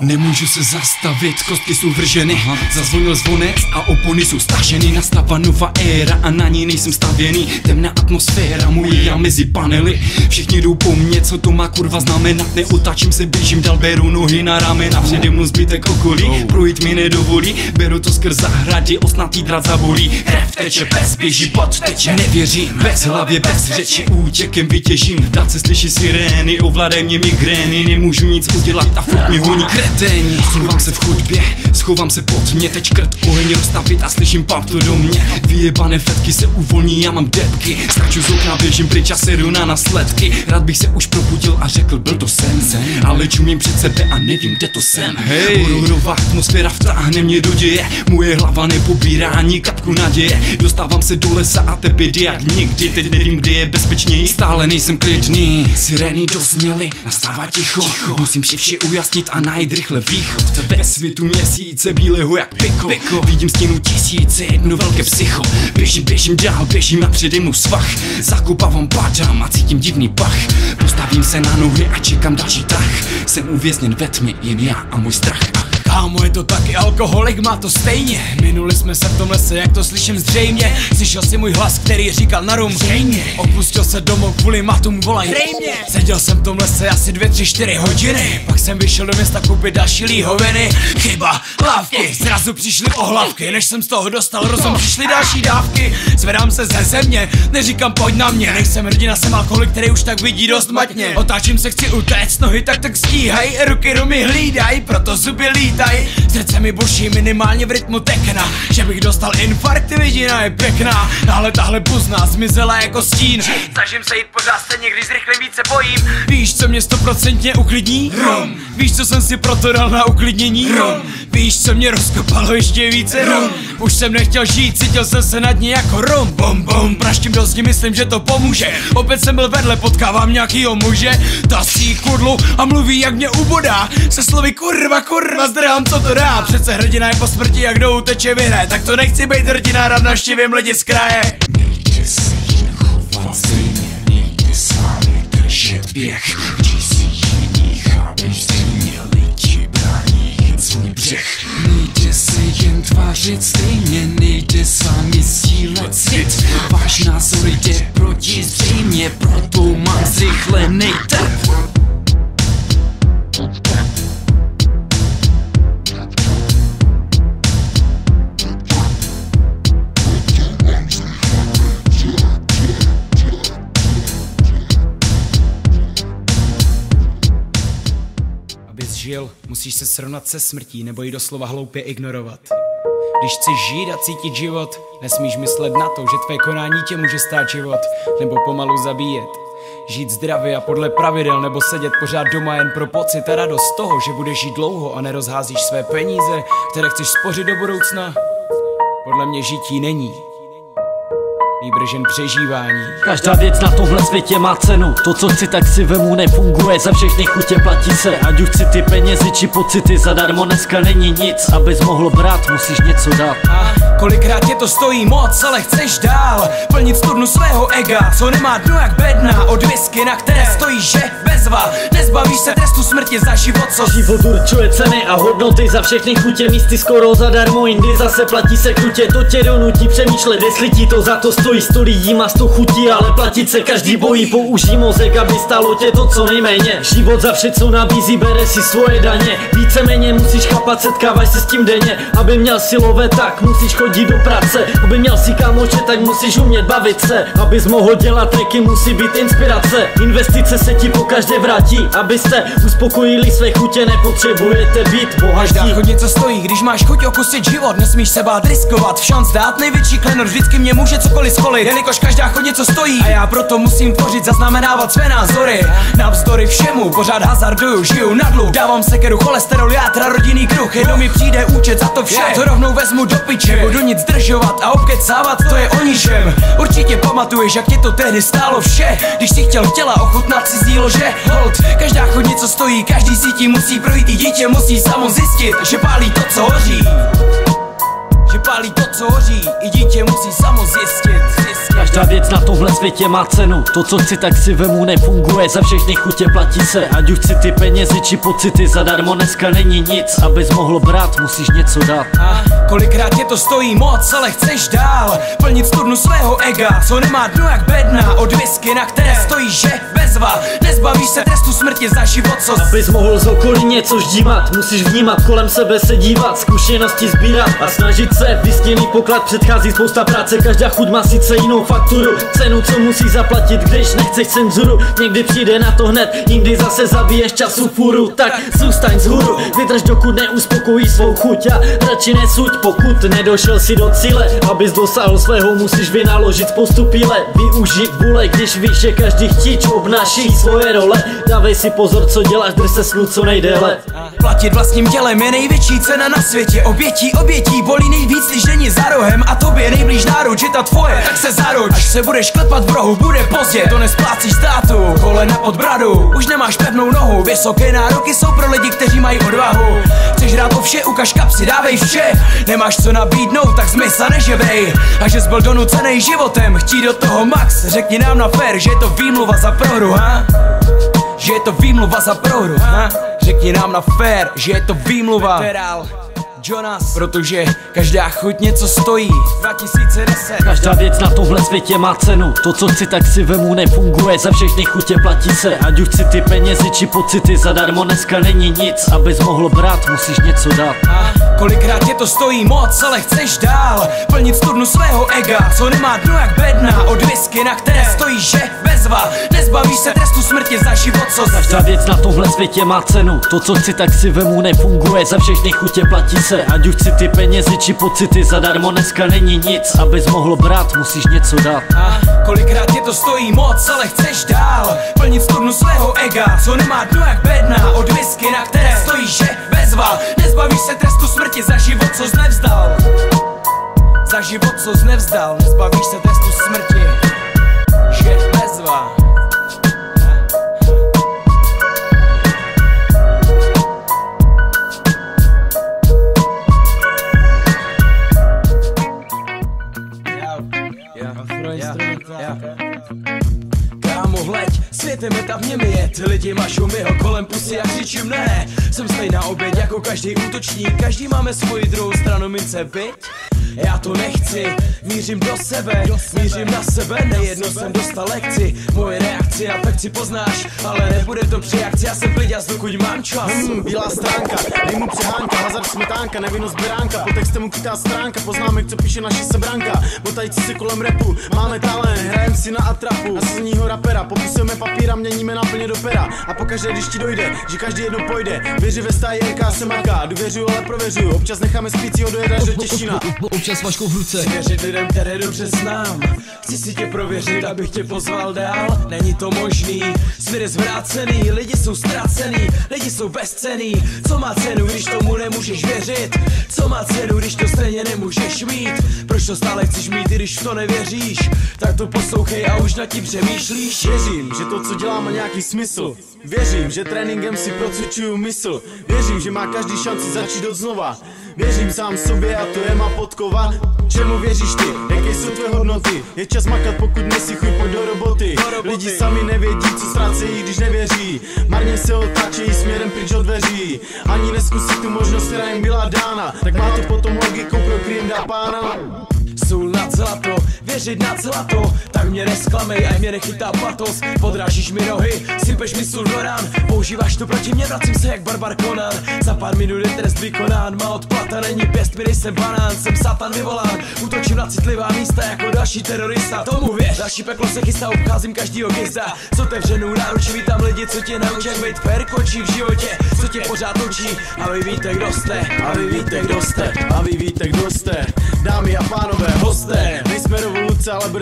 Nemůžu se zastavit, kostky jsou vrženy. Zazvonil zvonec a opony jsou staženy Nastává nová éra a na ní nejsem stavěný. Temná atmosféra, můj já mezi panely. Všichni jdou po mně, co to má kurva znamenat? Neotáčím se, běžím dál, beru nohy na ramena. Přede mnou zbytek okolí, projít mi nedovolí. Beru to skrz zahradě, osnatý drat zabolí. Krev teče, pes běží pod teče. Nevěřím, bez hlavě, bez řeči. Útěkem vytěžím, v dáce slyší sirény Ovládaj mě migrény, nemůžu nic udělat a furt mi honí krev ten Schovám se v chodbě, schovám se pod mě Teď krt oheň roztapit a slyším pap to do mě. Vyjebané fetky se uvolní, já mám depky. Skáču z okna, běžím pryč a sedu na následky Rád bych se už probudil a řekl, byl to sen. Ale čumím před sebe a nevím, kde to jsem. Hej. Hororová atmosféra vtáhne mě do děje. Moje hlava nepobírá ani kapku naděje. Dostávám se do lesa a tebe jak nikdy. Teď nevím, kde je bezpečněji, stále nejsem klidný. Sirény dozněly, nastává ticho. Musím si vše ujasnit a najít rychle východ. Ve světu měsíce bílého jak piko, piko. Vidím stěnu tisíce, jedno velké psycho. Běžím, běžím dál, běžím a přede mnou svach Zakupávám padám a cítím divný pach. Postavím se na nohy a čekám další tah. Jsem uvězněn ve tmě, jen já a můj strach Kámo, je to taky alkoholik, má to stejně. Minuli jsme se v tom lese, jak to slyším zřejmě. Slyšel si můj hlas, který říkal na rum. Zřejmě. Opustil se domov, kvůli matům volaj Zřejmě. Seděl jsem v tom lese asi dvě, tři, čtyři hodiny. Pak jsem vyšel do města koupit další líhoviny. Chyba, lávky, zrazu přišly ohlavky Než jsem z toho dostal rozum, přišly další dávky. Zvedám se ze země, neříkám pojď na mě. Nejsem hrdina, jsem alkoholik, který už tak vidí dost matně. Otáčím se, chci utéct, nohy tak tak stíhaj. Ruky rumy hlídaj, proto zuby lítaj Srdce mi buší minimálně v rytmu tekna Že bych dostal infarkt, vidina je pěkná Ale tahle puzná zmizela jako stín Snažím se jít pořád stejně, když zrychle více bojím Víš, co mě stoprocentně uklidní? Rum. Víš, co jsem si proto dal na uklidnění? Rum. Víš, co mě rozkopalo ještě více? Rum. Už jsem nechtěl žít, cítil jsem se nad ní jako rum Bom bom, praštím do zdi, myslím, že to pomůže Opět jsem byl vedle, potkávám nějakýho muže Tasí kudlu a mluví, jak mě ubodá Se slovy kurva, kurva, zdrhám, co to dá Přece hrdina je po smrti, jak do uteče vyhne Tak to nechci být hrdina, rád navštívím lidi z kraje. Mějte se jen chovat stejně, mějte s vámi držet běh. Když si jiných, aby stejně lidi brání jen svůj břeh. Nejde se jen tvářit stejně, nejde s vámi sdílet cit. Váš názor jde proti zřejmě, proto mám zrychlenej tep Žil, musíš se srovnat se smrtí nebo ji doslova hloupě ignorovat. Když chceš žít a cítit život, nesmíš myslet na to, že tvé konání tě může stát život nebo pomalu zabíjet. Žít zdravě a podle pravidel nebo sedět pořád doma jen pro pocit a radost toho, že budeš žít dlouho a nerozházíš své peníze, které chceš spořit do budoucna. Podle mě žití není. Nýbrž jen přežívání. Každá věc na tomhle světě má cenu. To co chci tak si vemu nefunguje. Za všechny chutě platí se. Ať už chci ty penězi či pocity Zadarmo dneska není nic. Abys mohl brát musíš něco dát. A kolikrát tě to stojí moc, ale chceš dál? Plnit studnu svého ega, co nemá dno jak bedna. Od whisky, na které stojí že? Bezva. Nezbavíš se trestu smrti za život, co Život určuje ceny a hodnoty. Za všechny chutě místy skoro zadarmo. Jindy zase platí se krutě. To tě donutí přemýšlet Jestli ti to za to stojí Sto lidí má sto chutí Ale platit se každý bojí. Použij mozek, aby stalo tě to co nejméně. Život za vše co nabízí Bere si svoje daně. Víceméně musíš chápat Setkávaj se s tím denně. Aby měl silové tak musíš chodit do práce Aby měl si kámoče tak musíš umět bavit se. Abys mohl dělat triky musí být inspirace. Investice se ti po každé vrátí Abyste uspokojili své chutě. Nepotřebujete být Každá bohatí. Chuť něco stojí, když máš chuť okusit život. Nesmíš se bát riskovat, v šanc dát největší klenot Vždycky mě může cokoliv skolit, jelikož každá chuť něco stojí. A já proto musím tvořit, zaznamenávat své názory. Navzdory všemu, pořád hazarduju, žiju na dluh. Dávám sekeru, cholesterol, játra, rodinný kruh. Jednou mi přijde účet za to vše, to rovnou vezmu do piče. Budu nic zdržovat a obkecávat, to je o ničem. Určitě pamatuješ, jak tě to tehdy stálo vše. Když si chtěl těla ochutnat cizí lože. Hold, každá chuť něco stojí, každý si tím musí projít. I dítě musí samo zjistit, že pálí to, co hoří Že pálí to, co hoří, i dítě musí samo zjistit, zjistit. Každá věc na tomhle světě má cenu. To co chci tak si vemu nefunguje. Za všechny chutě platí se Ať už chci ty penězi či pocity. Zadarmo dneska není nic Abys mohl brát musíš něco dát. A kolikrát tě to stojí moc, ale chceš dál? Plnit studnu svého ega, co nemá dno jak bedna. Od whisky, na které stojí že bezva. Nezbavíš se trestu smrti za život, co Abys mohl z okolí něco ždímat Musíš vnímat, kolem sebe se dívat Zkušenosti sbírat a snažit se. Vysněný poklad předchází spousta práce Každá chuť má sice jinou fakturu Cenu, co musí zaplatit, když nechceš cenzuru. Někdy přijde na to hned, jindy zase zabiješ času furu. Tak zůstaň z hůru, vydrž dokud neuspokojí svou chuť A radši nesuď, pokud nedošel si do cíle. Abys dosáhl svého, musíš vynaložit spoustu píle. Využij vůle, když víš, že každý chtíč obnáší svoje role. Dávej si pozor, co děláš, drž se snu co nejdéle Platit vlastním tělem je největší cena na světě. Obětí, obětí bolí nejvíc, když není za rohem. A tobě nejblíž náruč je ta tvoje, tak se zaruč Až se budeš klepat v rohu, bude pozdě, to nesplácíš státu Kolena pod bradu, už nemáš pevnou nohu Vysoké nároky jsou pro lidi, kteří mají odvahu. Chceš hrát o vše, ukaž kapsy, dávej vše. Nemáš co nabídnout, tak zmiz a neževej A že jsi byl donucený životem, chtít do toho max. Řekni nám na fér, že je to výmluva za prohru, ha? Že je to výmluva za prohru, ha? Řekni nám na fér, že je to výmluva Jonas. Protože každá chuť něco stojí. 2010 Každá věc na tomhle světě má cenu. To co chci tak si vemu. Nefunguje Za všechny chutě platí se. Ať už chci ty penězi či pocity Zadarmo dneska není nic. Abys mohl brát musíš něco dát. A kolikrát tě to stojí moc, ale chceš dál? Plnit studnu svého ega, co nemá dno jak bedna. Od whisky, na které stojí že? Bezva. Nezbavíš se trestu smrti za život, co Každá věc na tomhle světě má cenu. To co chci tak si vemu. Nefunguje Za všechny chutě platí se Ať už chci ty penězi či pocity Zadarmo dneska není nic Abys mohl brát musíš něco dát. A kolikrát tě to stojí moc, ale chceš dál? Plnit studnu svého ega, co nemá dno jak bedna Od whisky, na které stojí že bezva Nezbavíš se trestu smrti za život, co jsi nevzdal. Za život, co jsi nevzdal Nezbavíš se trestu smrti Že bezva jako každý útočník. Každý máme svoji druhou stranu mince, byť já to nechci, mířím do sebe, mířím na sebe, nejedno jsem dostal lekci. Moje reakci a fekci poznáš, ale nebude to při akci. Já jsem pliděz, dokud mám čas. Hmm, bílá stránka, dej mu přehánka, hazard smetánka, nevinnost beránka, po textem mu kytá stránka, poznámek, co píše naše sebranka, botající si kolem repu, máme talent, hrajem si na atrapu, na silního rapera, popisujeme papíra, měníme naplně do pera, a pokaždé, když ti dojde, že každý jedno pojde, věři ve stáji RK se maká, důvěřuju, ale prověřuju, občas necháme spícího dojet až do Těšína. Občas vaškou v ruce Chci věřit lidem, které dobře znám Chci si tě prověřit, abych tě pozval dál Není to možný, svět je zvrácený Lidi jsou ztracený, lidi jsou bezcený Co má cenu, když tomu nemůžeš věřit? Co má cenu, když to stejně nemůžeš mít? Proč to stále chceš mít, i když v to nevěříš? Tak to poslouchej a už nad tím přemýšlíš Věřím, že to, co dělám, má nějaký smysl. Věřím, že tréninkem si procvičuju mysl. Věřím, že má každý šanci začít od znova. Věřím sám sobě a to je má podkova. Čemu věříš ty? Jaké jsou tvé hodnoty? Je čas makat, pokud nesi chuj, pojď do roboty. Lidi sami nevědí, co ztrácejí, když nevěří. Marně se otáčejí směrem pryč od dveří. Ani neskusí tu možnost, která jim byla dána. Tak má to potom logiku pro klient a pána. Nad zlato, věřit nad zlato. Tak mě nesklamej, a mě nechytá patos. Podrážíš mi nohy, sypeš mi sůl do rán. Používáš to proti mě, vracím se jak barbar Conan. Za pár minut je trest vykonán Má odplata, není pěst, mi nejsem banán. Jsem satan vyvolán, útočím na citlivá místa Jako další terorista, tomu věř. Další peklo se chystá, obcházím každýho gista S otevřenou náručí vítám lidi, co tě naučí Jak být fair kočí v životě, co tě pořád točí A vy víte, kdo jste, a vy víte, kdo jste. A vy víte, kdo jste, dámy a pánové,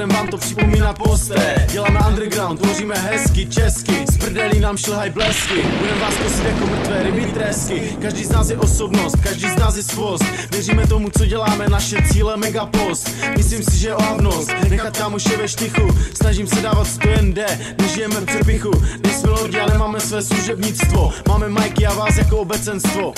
ale budem vám to připomínat posté. Děláme underground, tvoříme hezky, česky, z prdelí nám šlhaj blesky. Budem vás kosit jako mrtvé ryby tresky. Každý z nás je osobnost, každý z nás je svost. Věříme tomu, co děláme, naše cíle mega post. Myslím si, že je ohavnost, nechat kámoše ve štychu. Snažím se dávat to jen jde, nežijeme v přepichu. Nejsme lodi a nemáme své služebnictvo. Máme majky a vás jako obecenstvo.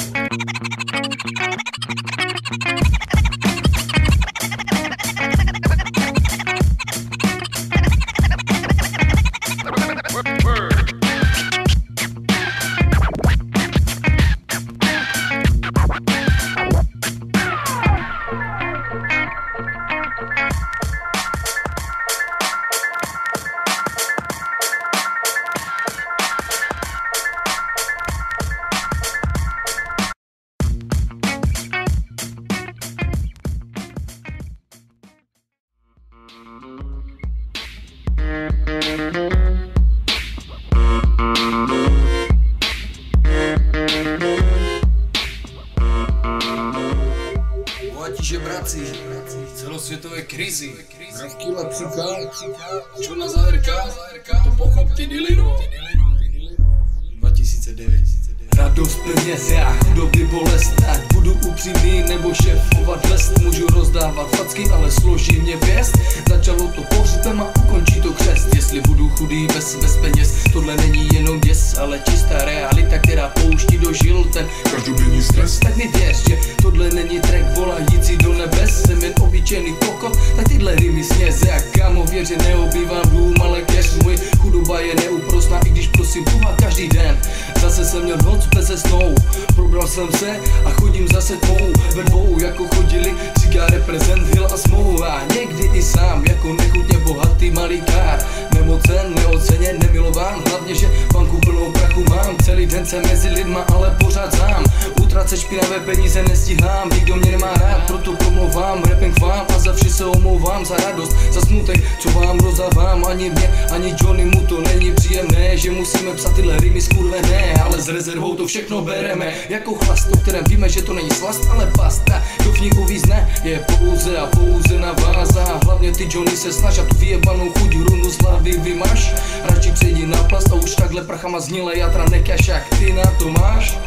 Že banku plnou prachu mám. Celý den jsem mezi lidma, ale pořád sám. Utracet špinavé peníze nestíhám Nikdo mě nemá rád, proto promlouvám. Rapping k vám a za vše se omlouvám. Za radost, za smutek, co vám rozdávám. Ani mě, ani Johnny mu to není příjemné Že musíme psat tyhle rymy skurvené Ale s rezervou to všechno bereme. Jako chlast, o kterém víme, že to není slast Ale pasta, ní uvízne Je pouze a pouze na vás A hlavně ty Johnny se snaž a tu vyjebanou chuť runu z hlavy vymaš Radši přejdi na plast a už takhle prachama zníle jatra nekaš jak ty na to máš.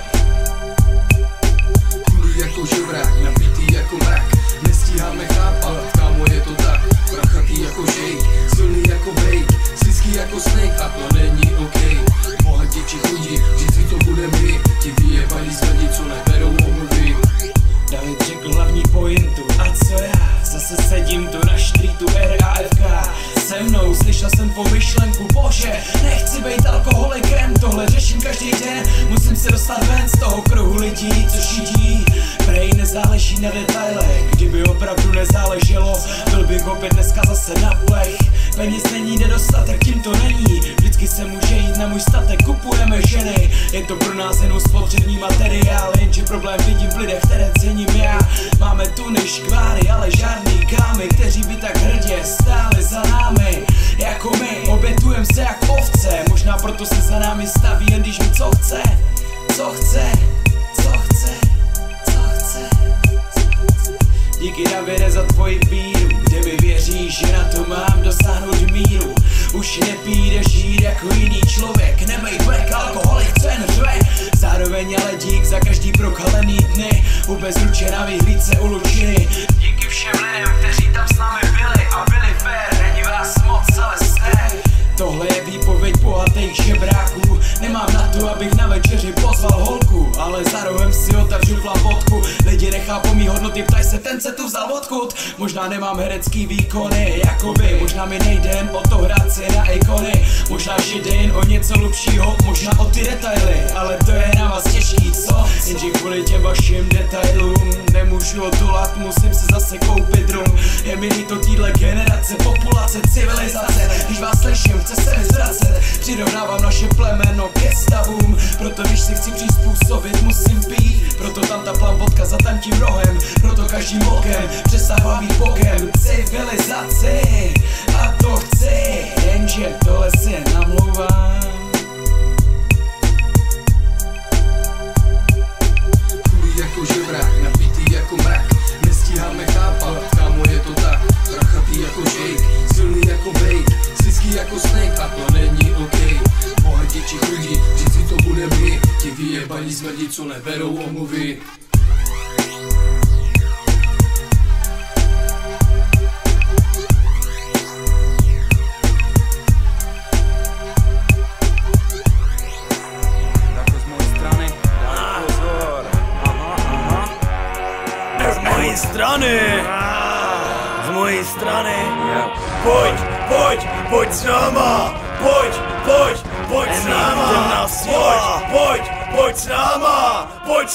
Chudý jako žebrák, napitý jako mrak. Nestíháme chápat, kámo je to tak. Prachatý jako shake, silný jako bake Slizký jako snake a to není OK Bohatí či chudí, vždycky to bude my. Ti vyjebaní z lidi, co neberou omluvy. David řekl hlavní pointu A co já? Zase sedím tu na štrítu RAFK Se mnou slyšel jsem tvou myšlenku Bože, nechci být alkoholikem Tohle řeším každý den. Musím se dostat ven z toho kruhu lidí, co šidí Prej nezáleží na detailech Kdyby opravdu nezáleželo. Byl bych opět dneska zase na plech Peněz není nedostatek, tím to není. Vždycky se může jít na můj statek Kupujeme ženy, je to pro nás jenom spotřební materiál Jenže problém vidím v lidech, které cením já. Máme tuny, škváry, ale žádný kámy Kteří by tak hrdě stáli za námi. Jako my, obětujem se jak ovce Možná proto se za námi staví, jen když mi co chce. Co chce, co chce, co chce. Díky Davide za tvoji víru Kde mi věříš, že na to mám dosáhnout míru. Už nepíde žít jako jiný člověk Nebej black, alkoholik, co jen řve. Zároveň ale dík za každý prokalený dny Ubezručená vyhlídce u lučiny. Díky všem lidem, kteří tam s námi byli A byli fair, není vás moc, ale jste. Tohle je výpověď bohatých žebráků Nemám na to, abych na večeři pozval holku Ale za rohem si otevřu vodku Lidi nechápou mý hodnoty, ptaj se, ten se tu vzal odkud? Možná nemám herecký výkony, jako vy Možná mi nejde jen o to hrát si na ikony. Možná, jde jen o něco lepšího Možná o ty detaily, ale to je na vás těžký, co? Jenže kvůli těm vašim detailům Nemůžu odolat, musím si zase koupit rum. Je mi líto týhle generace, populace, civilizace. Když vás slyším, chce se mi zvracet. Přirovnávám naše plemeno ke stavům Proto když si chci přizpůsobit, musím pít Proto tam ta plambotka za tam tím rohem. Proto každým okem přesahám být bokem. Civilizaci a to chci Jenže tohle si namlouvám. Chudý jako žebrák, napitý jako mrak. Nestíháme chápat, kámo je to tak. Prachatý jako shake, vyjebaní smrdí, co neberou omluvy strany! Z mojí strany! Pojď, pojď, pojď s náma! Pojď, pojď, pojď s náma! Pojď, pojď, pojď s náma! Pojď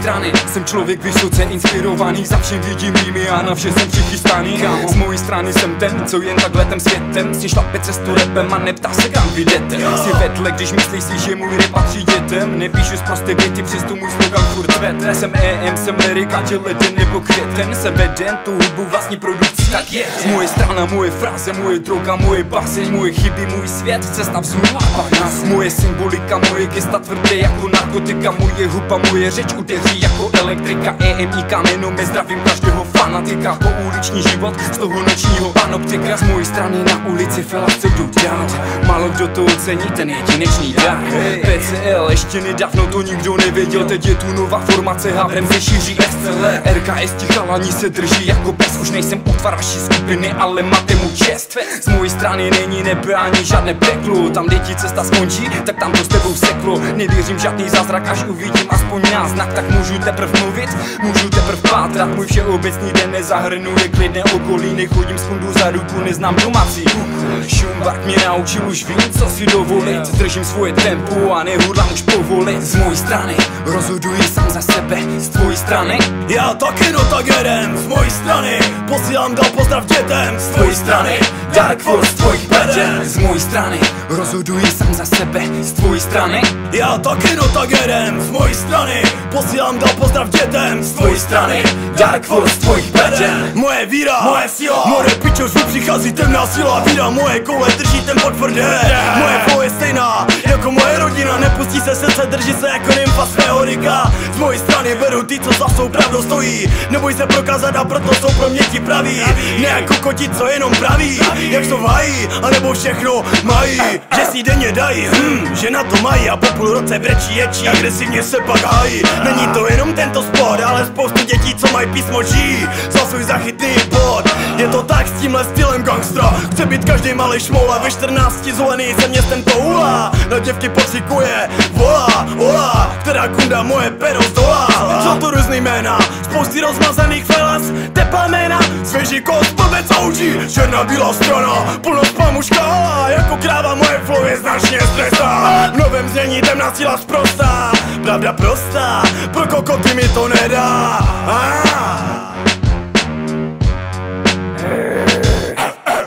strany. Jsem člověk vysoce inspirovaný Za všem vidím rýmy a na vše jsem přichystaný. Z mojí strany jsem ten, co jen tak letem světem. Si šlape cestu repem a neptá se kam vy jdete Si vedle, když myslíš si, že můj rap patří dětem. Nepíšu z prosté věty, přesto můj slogan furt kvete Jsem EM, jsem lyrika, či leden nebo květen. Se vedem tu hudbu vlastní produkcí, tak je. Moje strana, moje fráze, moje droga, moje báseň Moje chyby, můj svět, cesta vzůlává nás Moje symbolika, moje gesta tvrdé jako narkotika. Moje huba, moje řeč udeří drží jako elektrika. EMI kamenom, zdravím každého fanatika. Po uliční život z toho nočního panoptika. Z mojí strany na ulici fela jdu dál Málo kdo to ocení, ten jedinečný dar PCL ještě nedávno to nikdo nevěděl. Teď je tu nová formace, Havrem se šíří SCL RKS ti chalani se drží jako pes. Už nejsem útvar vaší skupiny, ale máte mu čest. Z mojí strany není nebe ani žádné peklo. Tam, kde ti cesta skončí, tak tam to s tebou seklo. Nevěřím žádný zázrak, až uvidím aspoň náznak. Tak můžu teprv mluvit, můžu teprv pátrat. Můj všeobecný den nezahrnuje klidné okolí. Nechodím z fundu za ruku, neznám domácí úkol Šumbak mě naučil, už vím, co si dovolit. Držím svoje tempo a nehodlám už povolit. Z mojí strany rozhoduji sám za sebe Z tvojí strany. Já taky no tak jedem z mojí strany. Posílám dal pozdrav dětem z tvojí strany. Dark Force tvojich prdel Z mojí strany rozhoduji sám za sebe Z tvojí strany. Já taky no tak jedem z mojí strany. Posílám dal pozdrav dětem. Z tvojí strany Dark Force tvojich prdel Moje víra, Moje síla. More pičo, že přichází temná síla. Víra moje koule drží ten tvrdé Moje flow je stejná jako moje rodina. Nepustí se srdce, drží se jako nymfa svého rika Z mojí strany beru ty, co za svou pravdou stojí. Neboj se prokázat a proto jsou pro mě ti praví. Ne jako koti, co jenom praví. Jak to vají, anebo všechno mají. Že si denně dají, hm, že na to mají A půl roce brečí ječí, agresivně se pak hájí Není to jenom tento sport, ale spoustu dětí, co mají písmo G. Za svůj zachytný bod. Je to tak s tímhle stylem gangstra. Chce být každý malý šmoula Ve 14 zvolený se městem to ulá Na děvky pokřikuje, volá, volá Která kunda moje pero zdolá. Jsou to různý jména, spousty rozmazaných felas Teplá jména, svěží kost, blbec OG Černá bílá strana, plno spamu škála Jako kráva moje flow je značně stresá. V novém znění temná síla zprostá Pravda prostá, pro kokoty mi to nedá ah.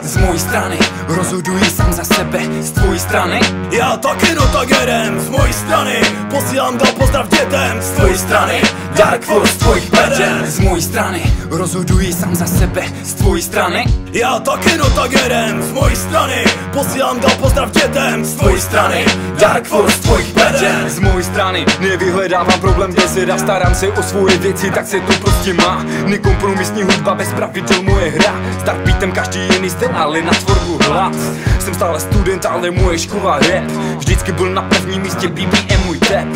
Z mojí strany rozhoduji sám za sebe Z tvojí strany. Já taky no tak jedem z mojí strany. Posílám dal pozdrav dětem z tvojí strany. Dark Force tvojich prdel Z mojí strany. Rozhoduji sám za sebe Z tvojí strany. Já taky no tak jedem z mojí strany. Posílám dal pozdrav dětem z tvojí strany. Dark Force tvojich prdel Z mojí strany. Nevyhledávám problém kde se dá Starám se o svoje věci, tak se to prostě má. Nekompromisní hudba bez pravidel moje hra. Start beatem každý jiný styl, ale na tvorbu hlad Jsem stále student, ale moje škola rap Vždycky byl na prvním místě BBM můj tap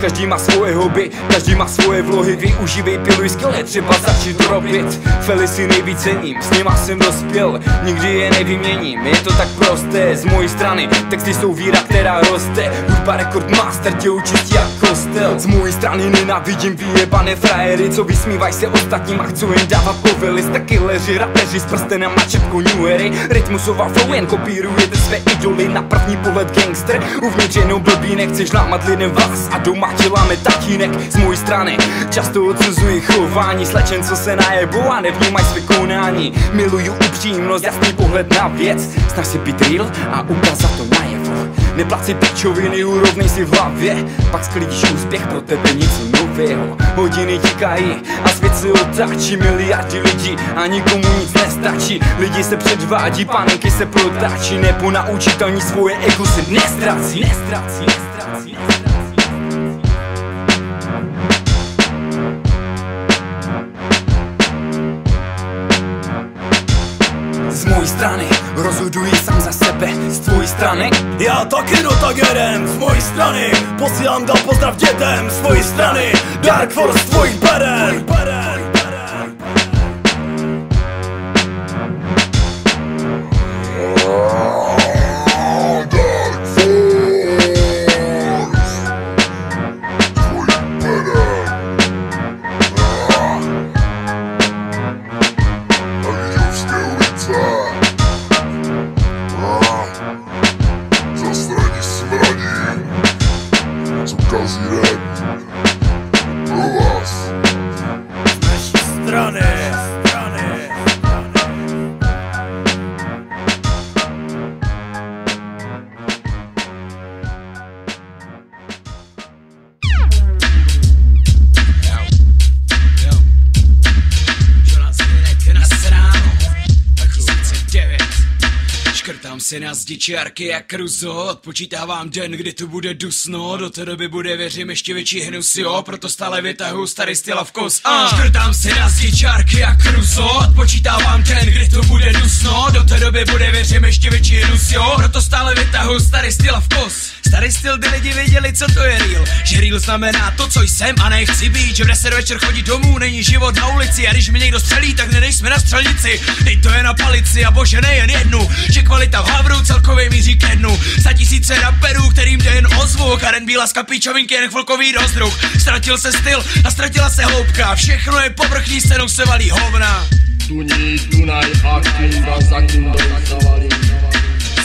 Každý má svoje hobby, každý má svoje vlohy. Využívej piluj skvěle, třeba začít robit. Feli si nejvíc cením, s nima jsem dospěl. Nikdy je nevyměním, je to tak prosté Z mojí strany, texty jsou víra, která roste. Hudba rekord master tě učistí jak kostel. Z mojí strany nenávidím vyjebané frajery Co vysmívaj se ostatním a chci jen dávat povely. Stakilleři, rapeři s prstenem na čepku new ery. Rytmusová flow jen kopírujete své idoly Na první pohled gangster, uvnitř jenom blbý Nechceš lámat lidem vás a doma ti láme tatínek Z mojí strany. Často odsuzuji chování Slečen, co se najebou a nevnímaj své konání. Miluju upřímnost, jasný pohled na věc. Snaž si být real a ukázat to najevo. Neplať si pičoviny, urovnej si v hlavě. Pak sklidíš úspěch pro tebe něco nového. Hodiny tikají a svět se otáčí. Miliardy lidí a nikomu nic nestačí. Lidi se předvádí, panenky se protáčí. Nebo naučitelní svoje ego se Nestrací, nestrací, nestrací. Strany. Rozhoduji sám za sebe Z tvojí strany. Já taky no tak jedem z mojí strany. Posílám dal pozdrav dětem z tvojí strany. Dark Force tvojich beren Zastraní co kazí rap. Škrtám si na zdi čárky jak kruzo, odpočítávám den, kdy tu bude dusno, do té doby bude věřím ještě větší hnus, jo, proto stále vytahu starý styl a vkus. Uh. Škrtám si na zdi čárky jak kruzo, odpočítávám den, kdy tu bude dusno, do té doby bude věřím ještě větší hnus, jo, proto stále vytahu starý styl a vkus. Starý styl, kdy lidi věděli, co to je real. Že real znamená to, co jsem a nechci být. Že v 10 večer chodit domů, není život na ulici. A když mi někdo střelí, tak nejsme na střelnici. Teď to je na palici a bože nejen jednu. Že kvalita v havru celkově míří ke dnu. Za tisíce raperů, kterým jde jen o zvuk. A bíla z kapíčovinky, jen chvilkový rozdruh. Ztratil se styl a ztratila se hloubka. Všechno je povrchní, scénou se valí hovna. Tuní, tunaj a kinda za kindou.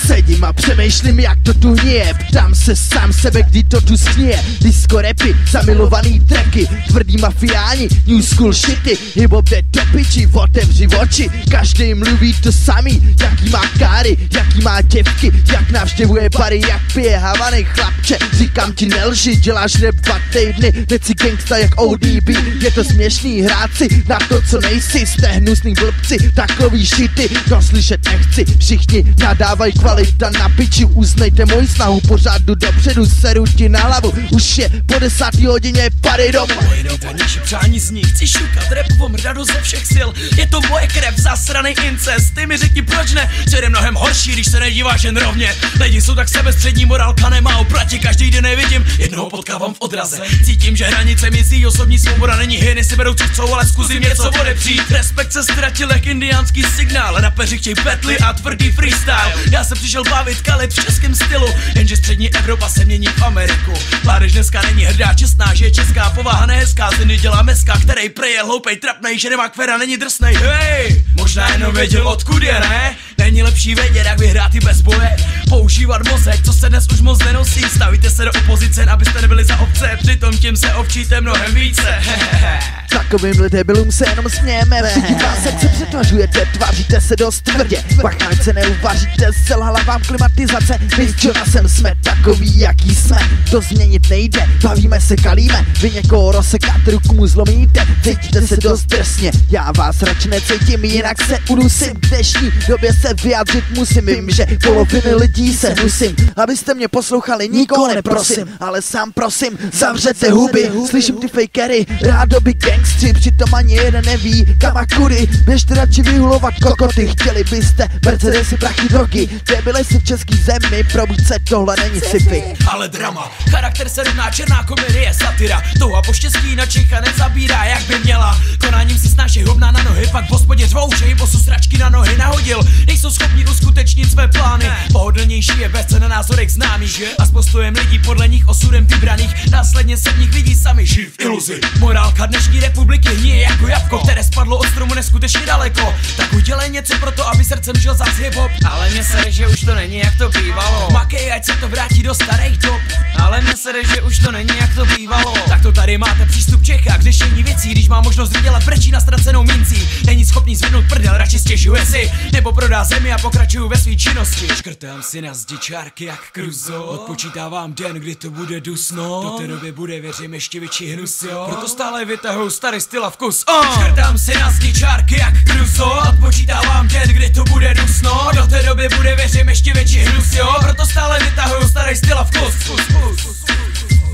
Sedím a přemýšlím jak to tu je. Ptám se sám sebe kdy to tu snie Disco rapy, zamilovaný tracky Tvrdý mafiáni, new school shity. Hip-hop jde do piči, otevři oči. Každý mluví to samý Jaký má káry, jaký má děvky. Jak navštěvuje bary, jak pije havany Chlapče, říkám ti nelži Děláš rap dva týdny, neci gangsta jak ODB Je to směšný hrát si na to co nejsi. Jste hnusný blbci, takový šity. To slyšet nechci, všichni nadávají kvalita na piči, uznejte moji snahu Pořád jdu dopředu, seru ti na hlavu Už je po desátý hodině, padej domů Nejtanější přání zní, chci šukat repovou mrdadu ze všech sil? Je to moje krev, zasraný incest Ty mi řekni proč ne, že je mnohem horší, když se nedíváš jen rovně. Lidi jsou tak sebestřední, morálka nemá oproti Každý den nevidím, jednoho potkávám v odraze. Cítím, že hranice mizí, osobní svoboda není hyny si berou co chcou, ale zkusím něco odepřít. Respekt se ztratil jak indiánský signál Rapeři chtějí petly a tvrdý freestyle. Já jsem přišel bavit kalip v českém stylu. Jenže střední Evropa se mění v Ameriku. Mládež dneska není hrdá, čestná, že je česká povaha nehezká. Ziny dělá meska, který prej je hloupej, trapnej, že nemá kvéra, není drsnej. Hej, možná jenom věděl odkud je, ne? Není lepší vědět, jak vyhrát i bez boje. Používat mozek, co se dnes už moc nenosí. Stavíte se do opozice, abyste nebyli za obce. Přitom tím se ovčíte mnohem více. Takovým debilům se jenom smějeme. Vás srdce přetvařujete, tváříte se dost tvrdě. Bachnáč se neuvaříte, selhala vám klimatizace My s Jonasem jsme takový, jaký jsme. To změnit nejde, bavíme se, kalíme. Vy někoho rozsekáte, ruku mu zlomíte. Cítíte se dost drsně, já vás radši necítím Jinak se udusím, v dnešní době se vyjádřit musím Vím, že poloviny lidí se hnusím Abyste mě poslouchali, nikoho neprosím Ale sám prosím, zavřete huby. Slyším ty fakery, rádoby gangstři Přitom ani jeden neví, kam a kudy. Běžte radši vyhulovat kokoty Chtěli byste Mercedesy, prachy, drogy Debili si v český zemi, probuď se, tohle není sci-fi Ale drama, charakter se rovná černá komedie, satira Touha po štěstí na Čecha nezabírá, jak by měla. Konáním si snáší hovna na nohy, pak v hospodě řvou, že jim posu sračky na nohy nahodil. Nejsou schopni uskutečnit své plány. Pohodlnější je bez na názorech známých A s postojem lidí podle nich osudem vybraných. Následně se v nich vidí sami živ. V iluzi. Morálka dnešní republiky hníje jako jabko, které spadlo od stromu neskutečně daleko. Tak udělej něco pro to, aby srdcem žil za hip hop Ale mě se že už to není jak to bývalo. Makej, ať se to vrátí do starých dob. Ale mě se že už to není jak to bývalo. Tak to tady máte přístup Čecha k řešení věcí. Když má možnost vydělat brečí na ztracenou mincí Není schopný zvednout prdel, radši stěžuje si. Nebo prodá zemi a pokračuju ve své činnosti. Škrtám si na zdi čárky jak kruzo. Odpočítávám den, kdy to bude dusno. Do té doby bude věřím ještě větší hnus, jo Proto stále vytahuju starý styl a vkus. Uh. Škrtám si na zdi čárky jak kruzo. Odpočítávám den, kdy to bude dusno. Do té doby bude věřím ještě větší hnus, jo Proto stále vytahuju starý styl a vkus, vkus, vkus. Starý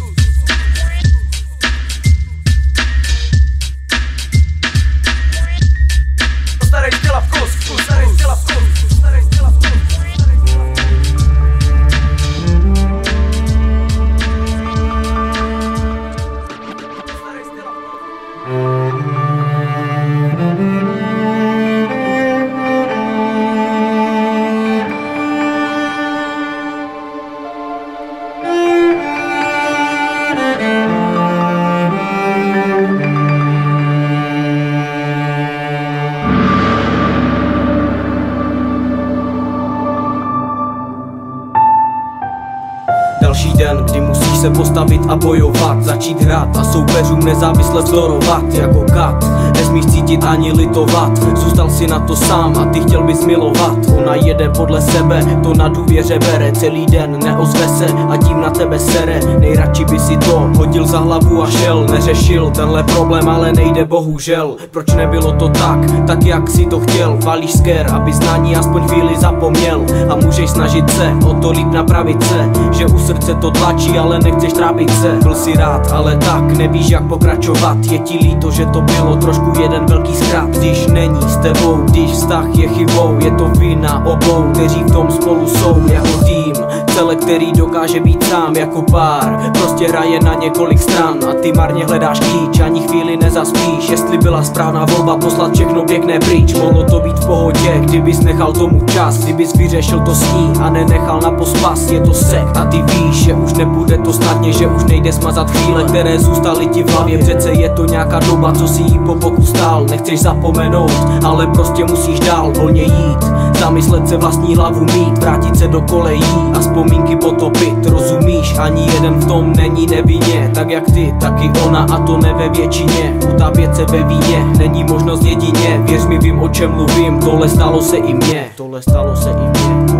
Pozorowati jako kat nesmíš cítit ani litovat. Zůstal si na to sám a ty chtěl bys milovat. Ona jede podle sebe, to na důvěře bere. Celý den neozve se a tím na tebe sere. Nejradši by si to hodil za hlavu a šel. Neřešil tenhle problém, ale nejde bohužel. Proč nebylo to tak, tak jak si to chtěl? Valíš sker, aby znání aspoň chvíli zapomněl. A můžeš snažit se o to líp napravit se. Že u srdce to tlačí, ale nechceš trápit se. Byl si rád, ale tak nevíš jak pokračovat. Je ti líto, že to bylo trošku jeden velký zkrát Když není s tebou, když vztah je chybou Je to vina obou, kteří v tom spolu jsou jako tým Celek, který dokáže být sám jako pár. Prostě hraje na několik stran A ty marně hledáš klíč, ani chvíli nezaspíš Jestli byla správná volba poslat všechno pěkné pryč. Mohlo to být v pohodě, kdybys nechal tomu čas Kdybys vyřešil to s ní a nenechal na pospas. Je to sekt a ty víš, že už nebude to snadně Že už nejde smazat chvíle, které zůstaly ti v hlavě. Přece je to nějaká doba, co si jí po boku stál. Nechceš zapomenout, ale prostě musíš dál volně jít Zamyslet se vlastní hlavu mít, vrátit se do kolejí a vzpomínky potopit. Rozumíš, ani jeden v tom není nevinně. Tak jak ty, tak i ona a to ne ve většině. Utápět se ve víně, není možnost jedině. Věř mi, vím o čem mluvím, tohle stalo se i mně. Tohle stalo se i mně,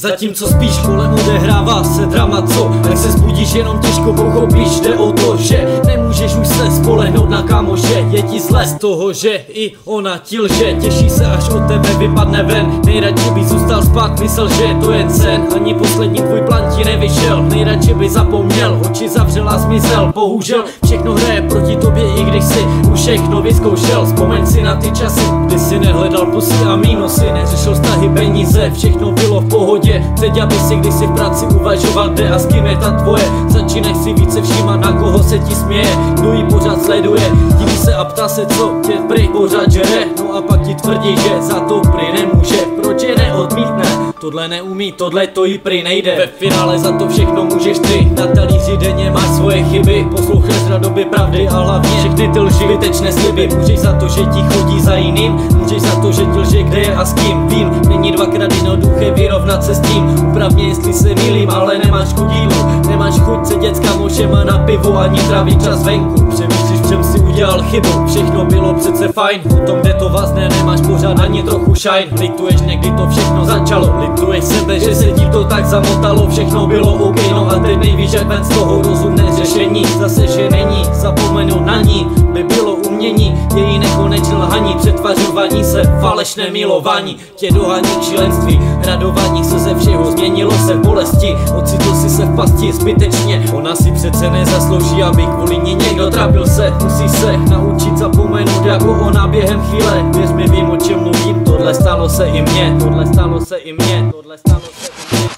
Zatímco spíš kolem odehrává se drama, co? Jak se zbudíš, jenom těžko pochopíš Jde o to, že nemůžeš už se spolehnout na kamoše Je ti zle z toho, že i ona ti lže. Těší se, až od tebe vypadne ven. Nejradši by zůstal spát, myslel, že je to jen sen Ani poslední tvůj plán ti nevyšel. Nejradši by zapomněl, oči zavřel a zmizel Bohužel všechno hraje proti tobě, i když si už všechno vyzkoušel. Vzpomeň si na ty časy, kdy si nehledal plusy a mínusy. Neřešil vztahy peníze, všechno bylo v pohodě Teď aby si když si v práci uvažoval, kde a s kým je ta tvoje? Začínej si více všímat, na koho se ti směje. Kdo ji pořád sleduje, diví se a ptá se, co tě prý pořád žere. No a pak ti tvrdí, že za to prý nemůže. Proč je neodmítne? Tohle neumí, tohle to jí prý nejde. Ve finále za to všechno můžeš ty. Na talíři denně máš svoje chyby. Posloucháš radoby pravdy a hlavně všechny ty lži. Vytečné sliby Můžeš za to, že ti chodí za jiným. Můžeš za to, že ti lže kde je a s kým. Vím, není dvakrát jednoduché vyrovnat se s tím Upravně jestli se mýlím, ale nemáš chuť jídlu Nemáš chuť se děcka mošema na pivu Ani trávit čas venku. Přemýšlíš, v čem udělal chybu. Všechno bylo přece fajn. O tom, kde to vlastně nemáš pořád ani trochu shine Lituješ někdy to všechno začalo. Lituješ sebe, že se ti to tak zamotalo. Všechno bylo OK, no a teď nejvíš jak ven z toho rozumné řešení. Zase, že není, zapomenu na ní By bylo umění, její nekonečné lhaní Přetvařování se, falešné milování. Tě dohaní k šílenství, radování se ze všeho Změnilo se v bolesti, ocitl si se v pasti zbytečně. Ona si přece nezaslouží, aby kvůli ní někdo trápil se. Musí se naučit zapomenout jako ona během chvíle. Věř mi, vím o čem mluvím, tohle stalo se i mně Tohle stalo se i mně, tohle stalo se i mně.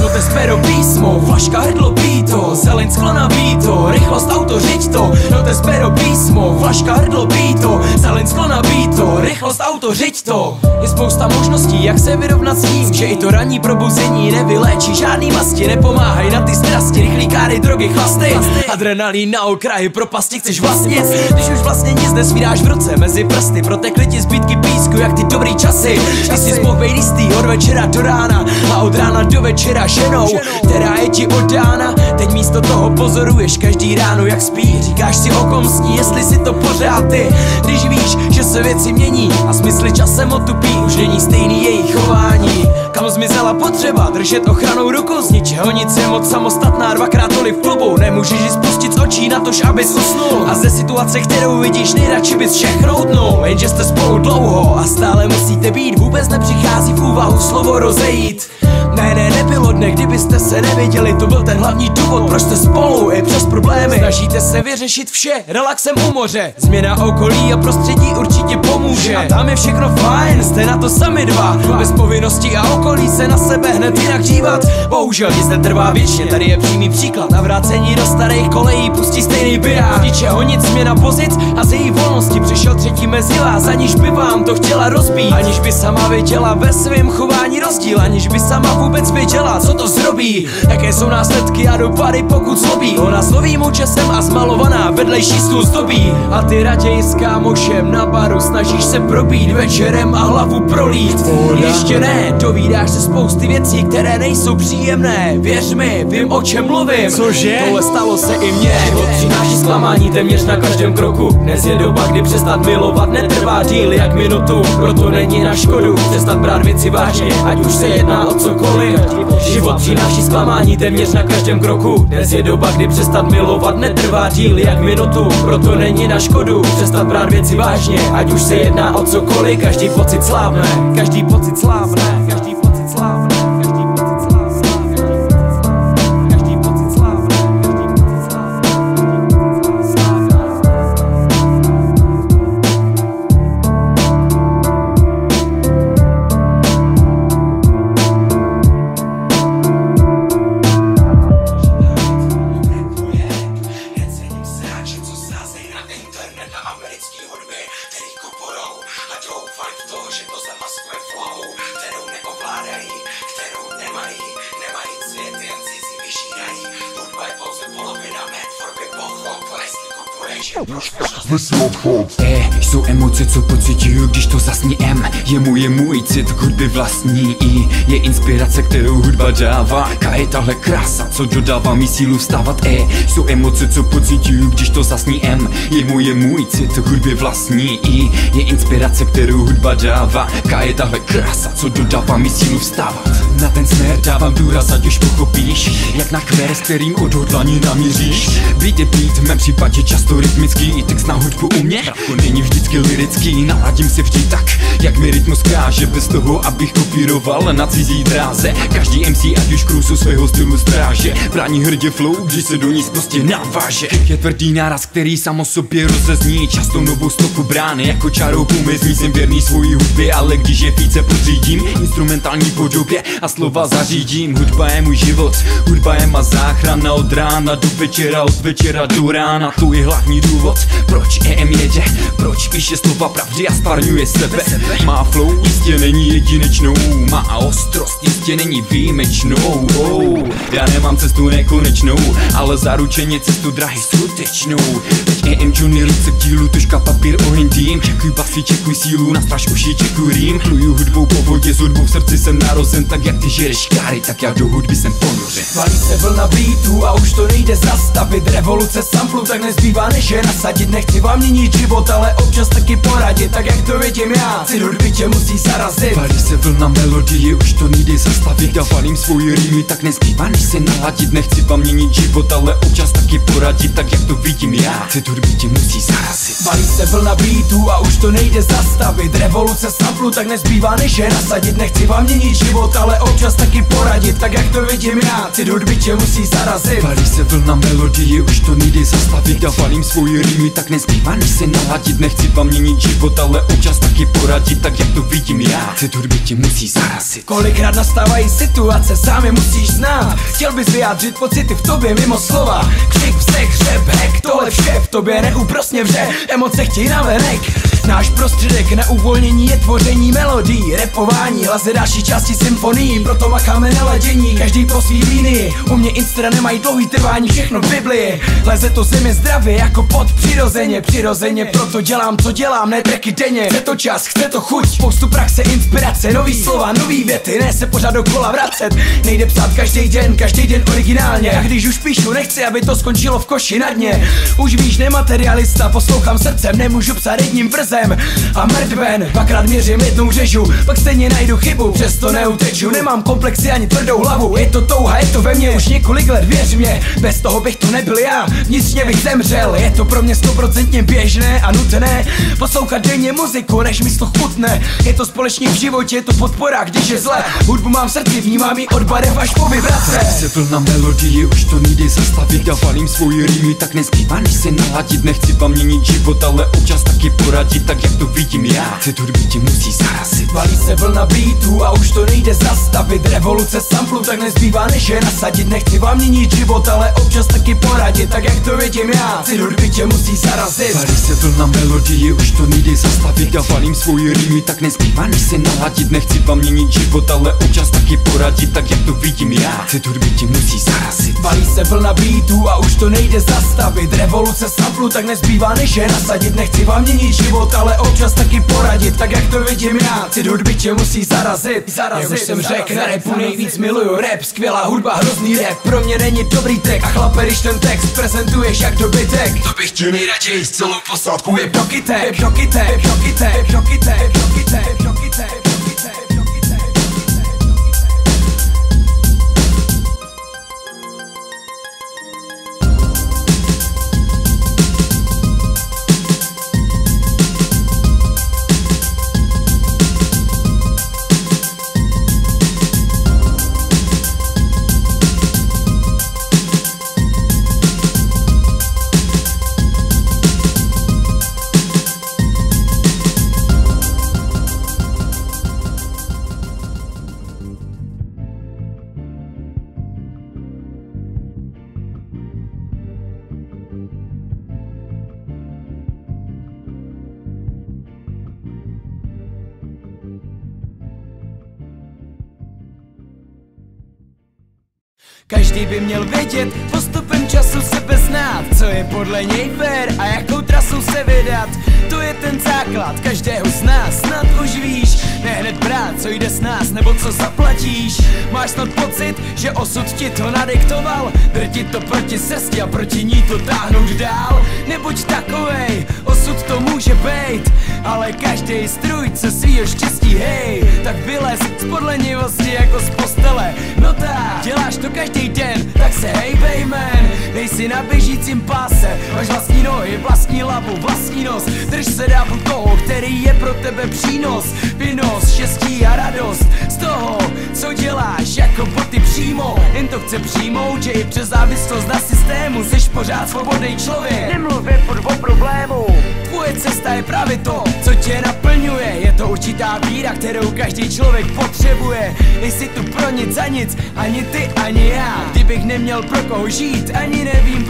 No pero písmo, flaška hrdlo píto Zeleň sklo na bíto, rychlost auto řiď to. No bez pero písmo, flaška hrdlo píto Zeleň sklo na bíto, rychlost auto řiď to. Je spousta možností, jak se vyrovnat s tím Že i to ranní probuzení nevyléčí žádný masti Nepomáhají drogy, chlasty. Adrenalín na okraji propasti chceš vlastně Když už vlastně nic nesvíráš v ruce mezi prsty Protekly ti zbytky písku, jak ty dobrý časy. Ty jsi mohl být jistý od večera do rána A od rána do večera ženou, která je ti oddána. Teď místo toho pozoruješ každý ráno jak spí. Říkáš si o kom sní, jestli si to pořád ty. Když víš, že se věci mění a smysly časem otupí Už není stejný jejich chování Kam zmizela potřeba držet ochranou ruku? Z ničeho nic je moc samostatná dvakrát tolik v klubu. Nemůžeš ji spustit z očí na tož, abys usnul. A ze situace, kterou vidíš, nejradši bys všechno utnul Jenže jste spolu dlouho a stále musíte být. Vůbec nepřichází v úvahu slovo rozejít. Ne, ne, nebylo dne, kdybyste se neviděli. To byl ten hlavní důvod, proč jste spolu i přes problémy. Snažíte se vyřešit vše, relaxem u moře. Změna okolí a prostředí určitě pomůže. A tam je všechno fajn, jste na to sami dva. Bez povinností a okolí se na sebe hned jinak dívat. Bohužel nic netrvá věčně, tady je přímý příklad. Navrácení do starých kolejí pustí stejný biják Ničeho nic změna pozic a z její volnosti Přišel třetí mezi vás, aniž by vám to chtěla rozbít. Aniž by sama viděla ve svém chování rozdíl Aniž by sama vůbec věděla, co to zrobí. Jaké jsou následky a dopady, pokud zlobí. Ona slovím účesem a zmalovaná vedlejší stůl zdobí A ty raději s kámošem na baru snažíš se probít večerem a hlavu prolít. Ještě ne, dovídáš se spousty věcí, které nejsou příjemné. Věř mi, vím o čem mluvím. Cože? Tohle stalo se i mně. Život přináší zklamání téměř na každém kroku. Dnes je doba, kdy přestat milovat netrvá díl jak minutu. Proto není na škodu přestat brát věci vážně Ať už se jedná o cokoliv. Život přináší zklamání téměř na každém kroku. Dnes je doba, kdy přestat milovat netrvá díl jak minutu. Proto není na škodu přestat brát věci vážně Ať už se jedná o cokoliv, každý pocit slávne Každý pocit slávne Každý M Je můj, můj hudby vlastní I je inspirace, kterou hudba dává. K je tahle krása, co dodává mi sílu vstávat? E, jsou emoce, co pocituju, když to zasní M. Je můj, můj cit k hudby vlastní I je inspirace, kterou hudba dává. K je tahle krása, co dodává mi sílu vstávat? Na ten směr dávám důraz, ať už pochopíš Jak na kvér, s kterým odhodlaní namíříš. Beat je beat, v mém případě často rytmický I text na hudbu u mě, není vždycky lirický Naladím se vždy tak, jak mi rytmus káže Bez toho, abych kopíroval na cizí dráze. Každý MC, ať už krusu svého stylu stráže. Brání hrdě flow, když se do ní prostě naváže. Je tvrdý náraz, který sam o sobě rozezní. Často novou stoku brány, jako čarou pomezní Jsem věrný svojí hudbě, ale když je více podřídím Instrumentální podobě a slova zařídím. Hudba je můj život, hudba je má záchrana Od rána do večera, od večera do rána. To je hlavní důvod, proč EM jede Proč píše slova pravdy a stvarňuje sebe. Má flow jistě není jedinečnou Má ostrost jistě není výjimečnou. Oh, Já nemám cestu nekonečnou Ale zaručeně cestu drahy skutečnou. Teď EM Johnny ruce k dílu, tuška papír oheň dým. Čekuj basy, čekuj sílu, na straž uši, čekuj rým. Pluju hudbou po vodě, s hudbou v srdci jsem narozen. Tak jak ty žereš káry, tak já do hudby jsem ponořen. Valí se vlna beatů a už to nejde zastavit. Revoluce samplu, tak nezbývá než je nasadit. Nechci vám měnit život, ale občas taky poradit. Tak jak to vidím já, si hudby tě musí zarazit. Valí se vlna melodie, už to nejde zastavit. Já valím svoje rýmy, tak nezbývá než se naladit. Nechci vám měnit život, ale občas taky poradit. Tak jak to vidím já, si hudby tě musí zarazit Valí se vlna beatů a už to nejde zastavit. Revoluce samplu, tak nezbývá než je nasadit. Nechci vám měnit život, ale občas taky poradit. Tak jak to vidím já, ty hudby tě musí zarazit. Valí se vlna melodie, už to nejde zastavit. Já valím svoje rýmy, tak nezbývá než se naladit. Nechci vám měnit život, ale občas taky poradit. Tak jak to vidím já, ty hudby tě musí zarazit Kolikrát nastávají situace, je musíš znát. Chtěl bys vyjádřit pocity v tobě mimo slova. Křik, vztek, hřeb, hek, tohle vše v tobě neúprosně vře. Emoce chtějí na venek. Náš prostředek na uvolnění je tvoření melodí. Repování, hlas další části symfonií Proto makáme na ladění, každý po svý línii. U mě instra nemají dlouhý trvání, všechno v Biblii Leze to země zdravě jako pod přirozeně. Přirozeně, proto dělám, co dělám, ne tracky denně. Chce to čas, chce to chuť, spoustu praxe, inspirace Nový slova, nový věty, ne se pořád dokola vracet. Nejde psát každý den, každý den originálně. A když už píšu, nechci, aby to skončilo v koši na dně. Už víš, nematerialista, poslouchám srdcem, nemůžu psát jedním vrzem. A mrtven, dvakrát měřím, jednou řežu. Pak stejně najdu chybu, přesto neuteču. Nemám komplexy ani tvrdou hlavu, je to touha, je to ve mně. Už několik let, věř mě, bez toho bych to nebyl já. Vnitřně bych zemřel, je to pro mě stoprocentně běžné a nutné. Poslouchat denně muziku, než mi to chutne Je to společně v životě, je to podpora, když je zle Hudbu mám v srdci, vnímám ji od barev až po vibrace. Se vlna melodie, už to nejde zastavit. Já valím svoje rýmy, tak nezbývá než se naladit. Nechci vám měnit život, ale občas taky poradit. Tak jak to vidím já, ty hudby tě musí zarazit Valí se vlna beatů a už to nejde zastavit. Revoluce samplu, tak nezbývá než je nasadit. Nechci vám měnit život, ale občas taky poradit. Tak jak to vidím já, ty hudby tě musí zarazit. Valí se vlna melodie, už to nejde zastavit. Já valím svoje rýmy, tak nezbývá než se naladit Nechci vám měnit život, ale občas taky poradit Tak jak to vidím já, ty hudby tě musí zarazit. Valí se vlna beatů a už to nejde zastavit. Revoluce samplu, tak nezbývá než je nasadit. Nechci vám měnit život, ale občas taky poradit tak jak to vidím já. Ty hudby tě musí zarazit, zarazit Jak už jsem řekl, na repu nejvíc miluju rap. Skvělá hudba, hrozný rap, pro mě není dobrý text A chlape, když ten text prezentuješ jak dobytek. To bych ti nejraději s celou posádku je do kytek, do kytek, do kytek, do kytek, do kytek, do měl vědět, postupem času sebe znát Co je podle něj fér a jakou trasou se vydat. To je ten základ každého z nás, snad už víš Ne hned brát, co jde s nás, nebo co zaplatíš. Máš snad pocit, že osud ti to nadiktoval? Drtit to proti srsti a proti ní to táhnout dál. Nebuď takovej, osud to může být Ale každý strujce svýho štěstí, hej. Tak vylez z podlenivosti jako z postele. No tak, děláš to každý den, tak se hejbej man. Nejsi na běžícím páse, máš vlastní nohy, vlastní hlavu, vlastní nos. Drž se dávu toho, který je pro tebe přínos Vynos, štěstí a radost z toho, co děláš jako boty přímo. Jen to chce přijmout, že i přes závislost na systému Jsi pořád svobodný člověk. Nemluvě furt o problému. Tvoje cesta je právě to, co tě naplňuje. Je to určitá víra, kterou každý člověk potřebuje. Nejsi tu pro nic za nic, ani ty, ani já. Kdybych neměl pro koho žít, ani nevím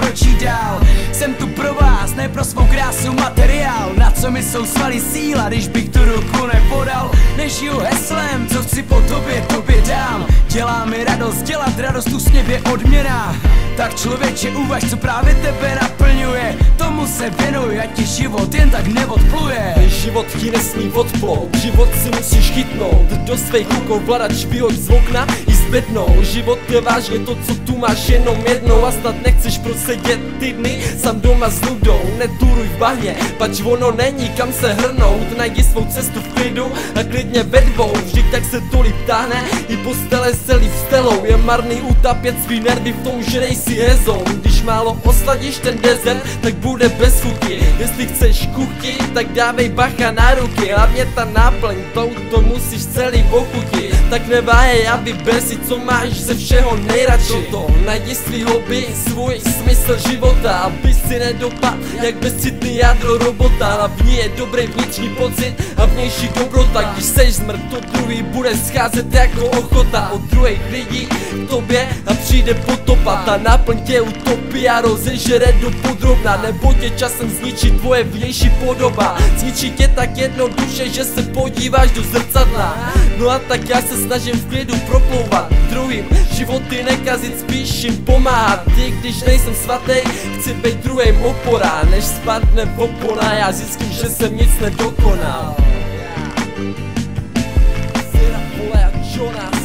co mi jsou svaly síla, když bych tu ruku nepodal. Nežiju heslem, co chci po tobě, tobě dám. Dělá mi radost, dělat radost úsměv je odměna. Tak člověče uvaž, co právě tebe naplňuje. Tomu se věnuj, ať ti život jen tak neodpluje. Život ti nesmí odplout, život si musíš chytnout. Do svých rukou vladač vyhoď z okna i zbednou. Život je vážně to, co tu máš jenom jednou. A snad nechceš prosedět ty dny sám doma s nudou. Neturuj v bahně, pač ono není kam se hrnout Najdi svou cestu v klidu a klidně ve dvou. Vždyť tak se to líp táhne, i postele se líp stelou. Je marný utapět svý nervy v tom, že nejsi hezou Když málo osladíš ten desert, tak bude bez chuti. Jestli chceš kuchy, tak dávej bacha na ruky. Hlavně ta náplň, tou to musíš celý pochutit. Tak neváhej a vyber si, co máš ze všeho nejradši. Toto, najdi svý hobby, svůj smysl života Aby si nedopad, jak bezcitný jádro robota. Hlavní je dobrý vnitřní pocit a vnější dobrota. Když seš zmrt, to druhý bude scházet jako ochota. Od druhých lidí k tobě a přijde potopa. Ta náplň tě utopí utopia rozežere do podrobna Nebo tě časem zničí tvoje vnější podoba. Zničí tě tak jednoduše, že se podíváš do zrcadla. No a tak já se snažím v klidu proplouvat druhým. Životy nekazit, spíš jim pomáhat. Ty, když nejsem svatý, chci být druhým opora Než spadne opona, já zjistím, že jsem nic nedokonal. Sera, Pole a Jonas.